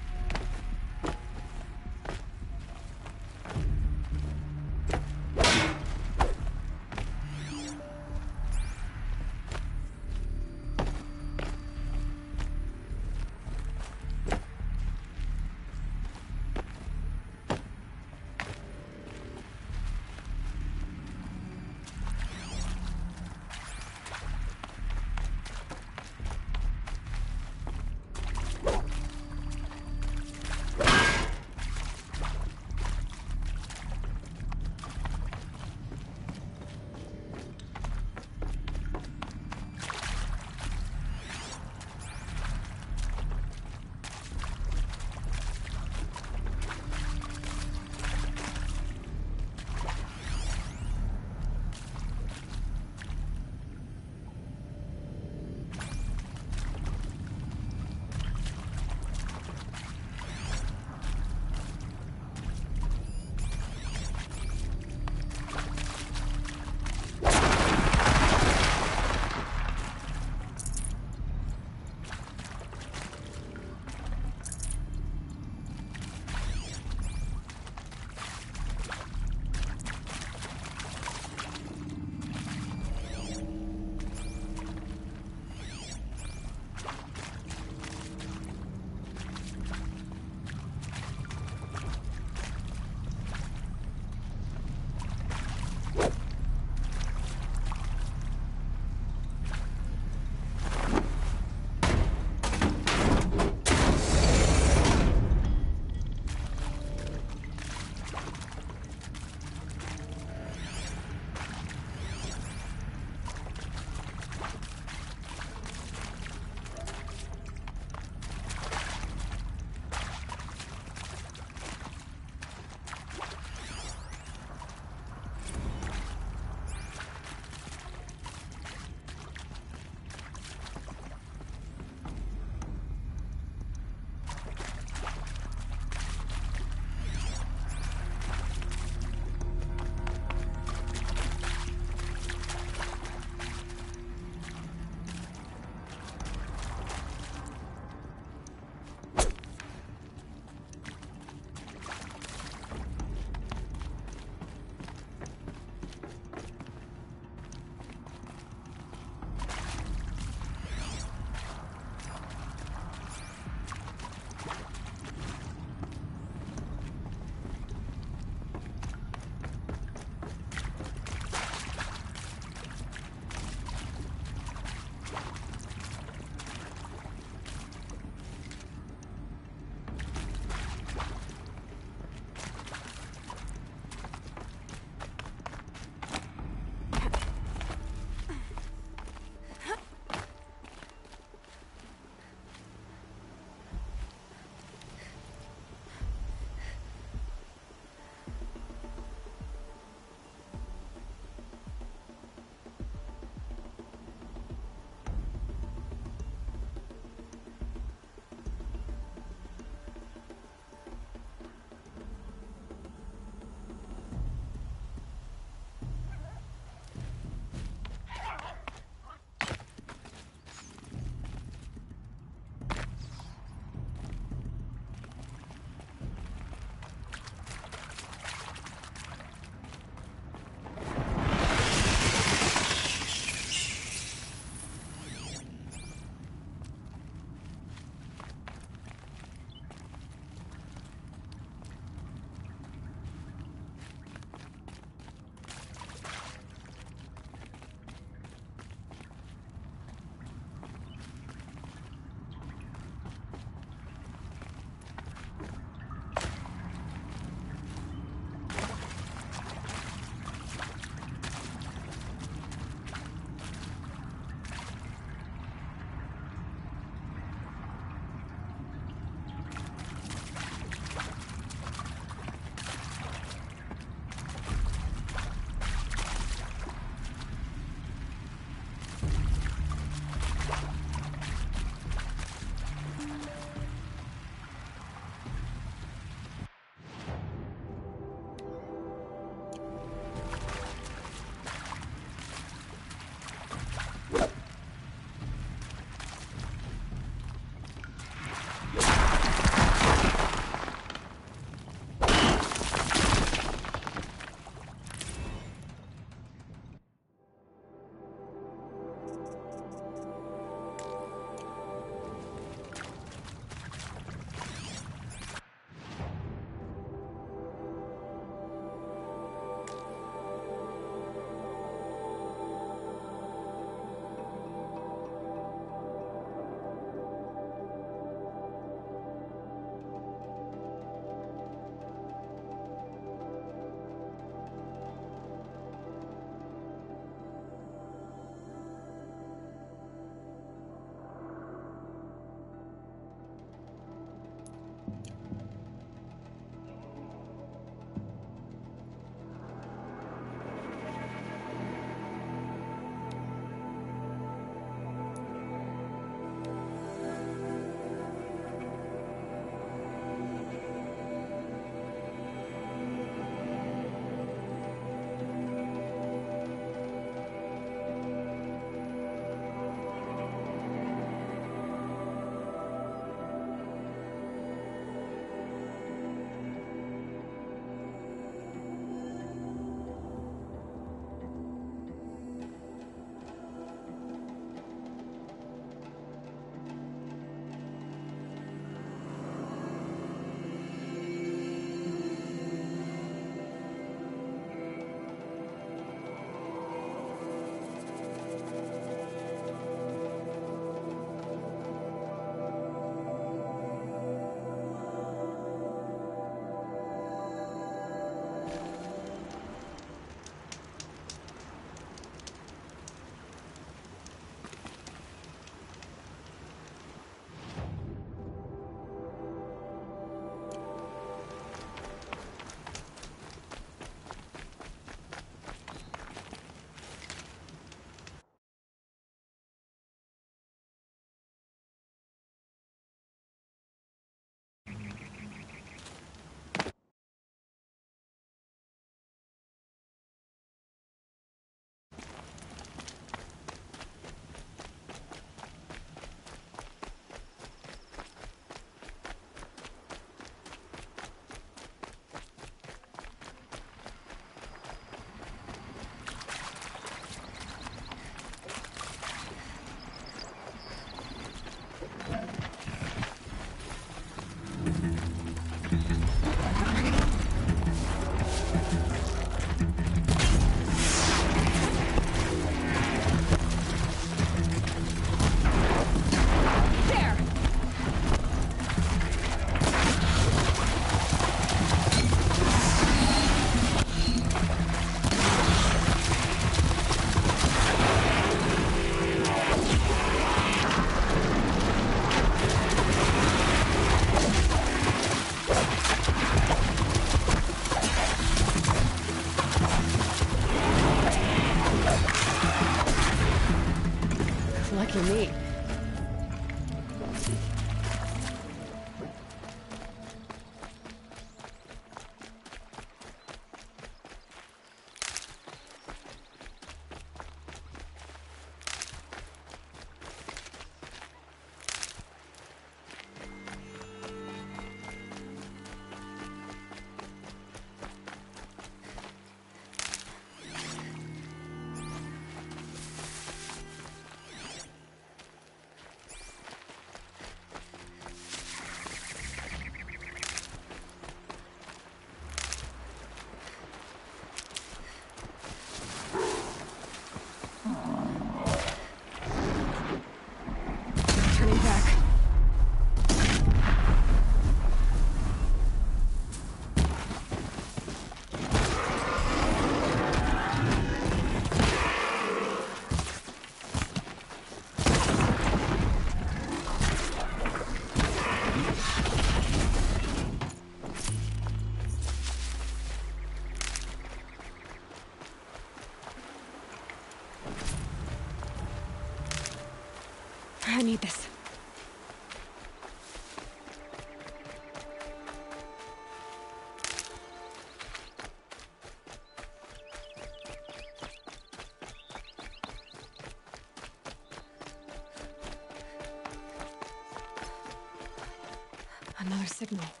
signal.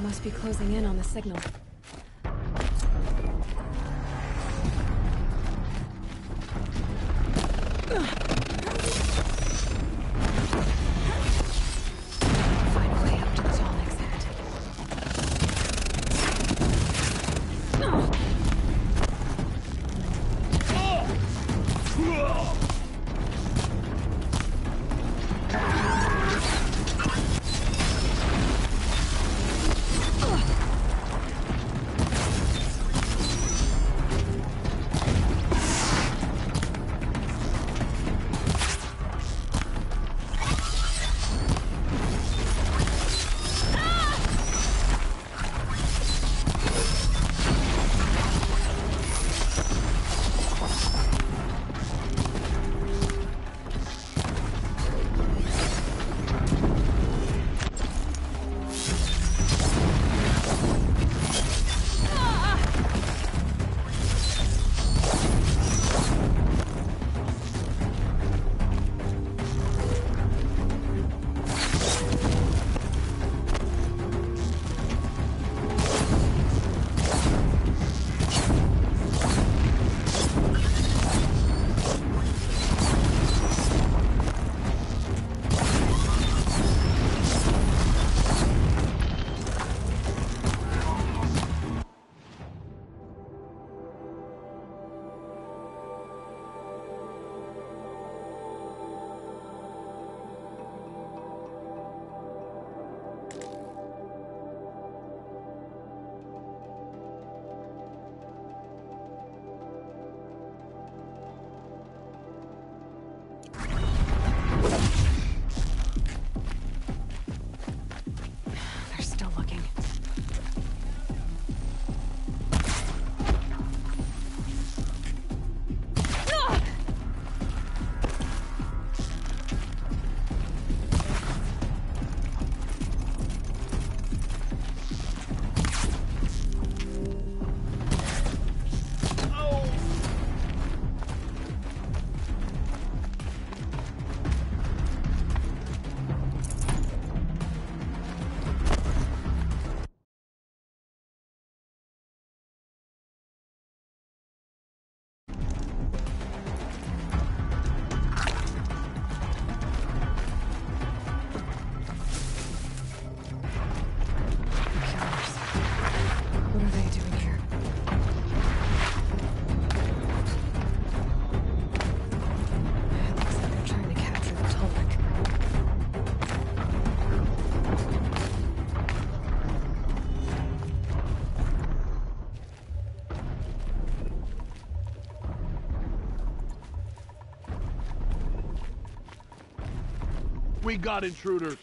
must be closing in on the signal. we got, intruders.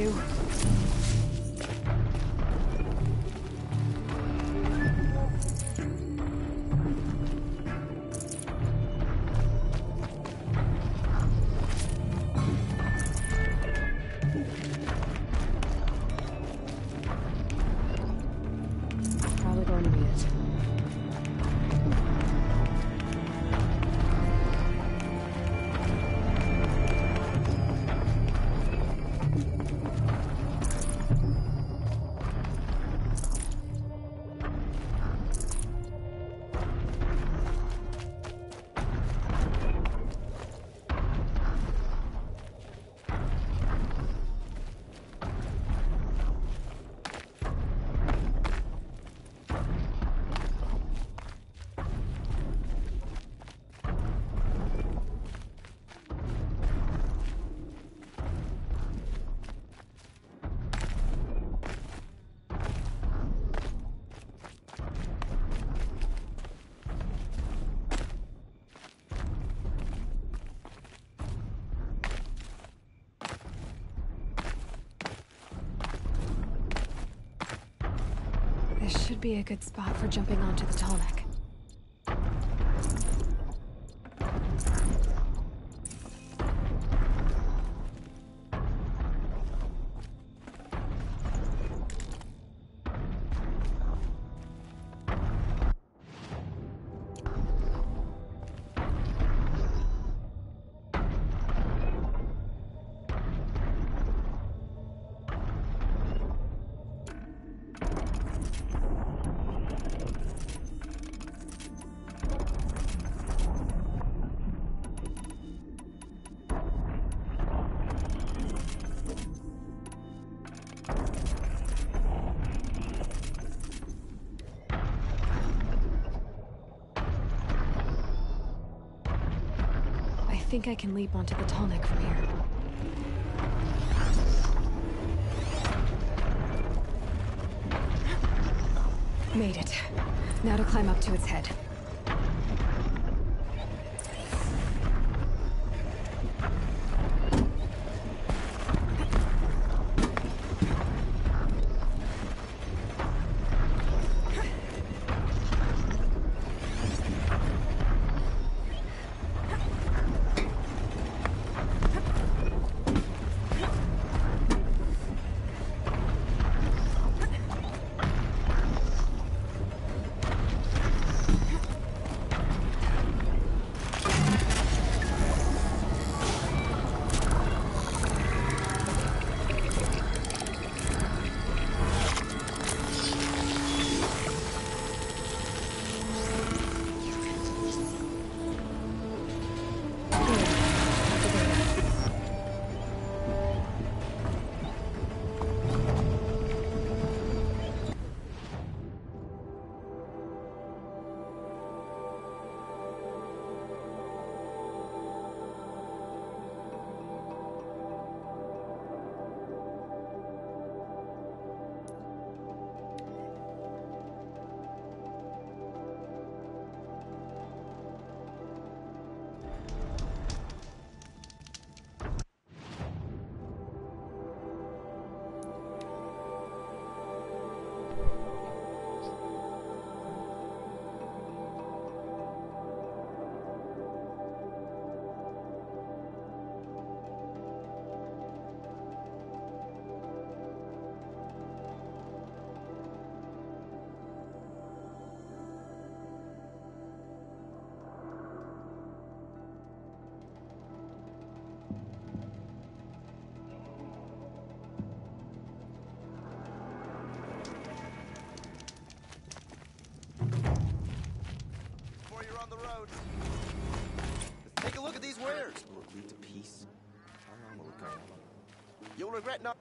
Do? Should be a good spot for jumping onto the tall think I can leap onto the Tallneck from here. Made it. Now to climb up to its head. Road, take a look at these wares. Look me to peace. How long will it go? You'll regret not.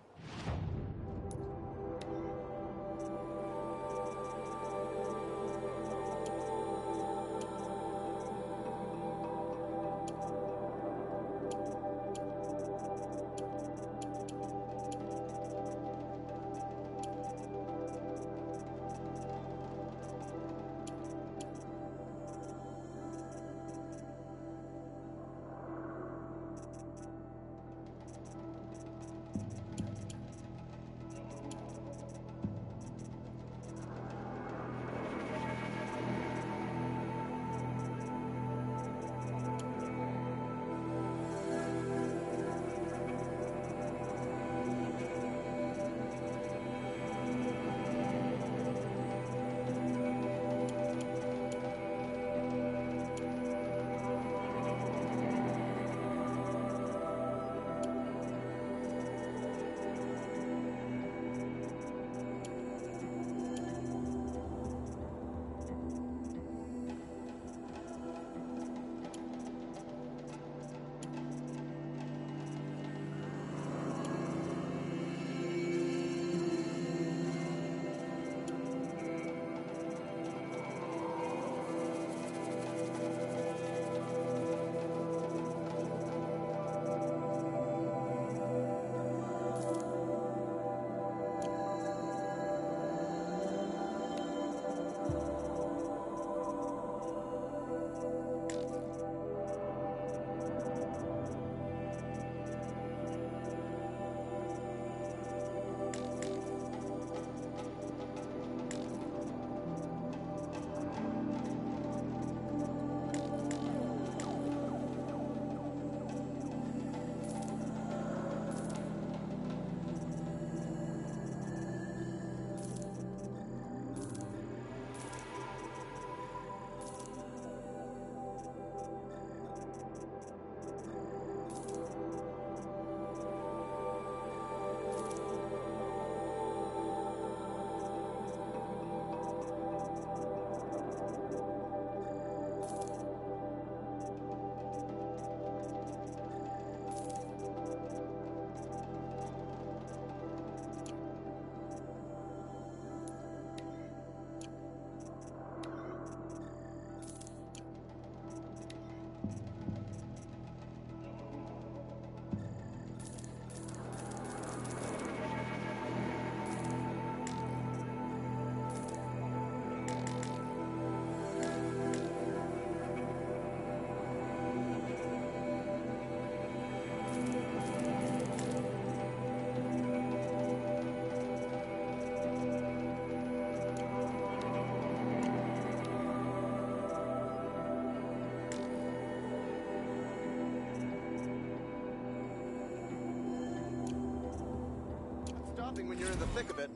Stopping when you're in the thick of it.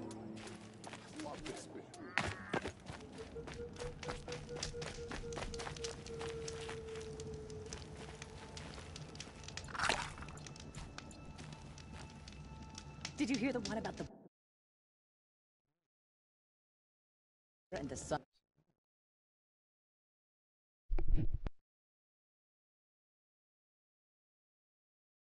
Did you hear the one about the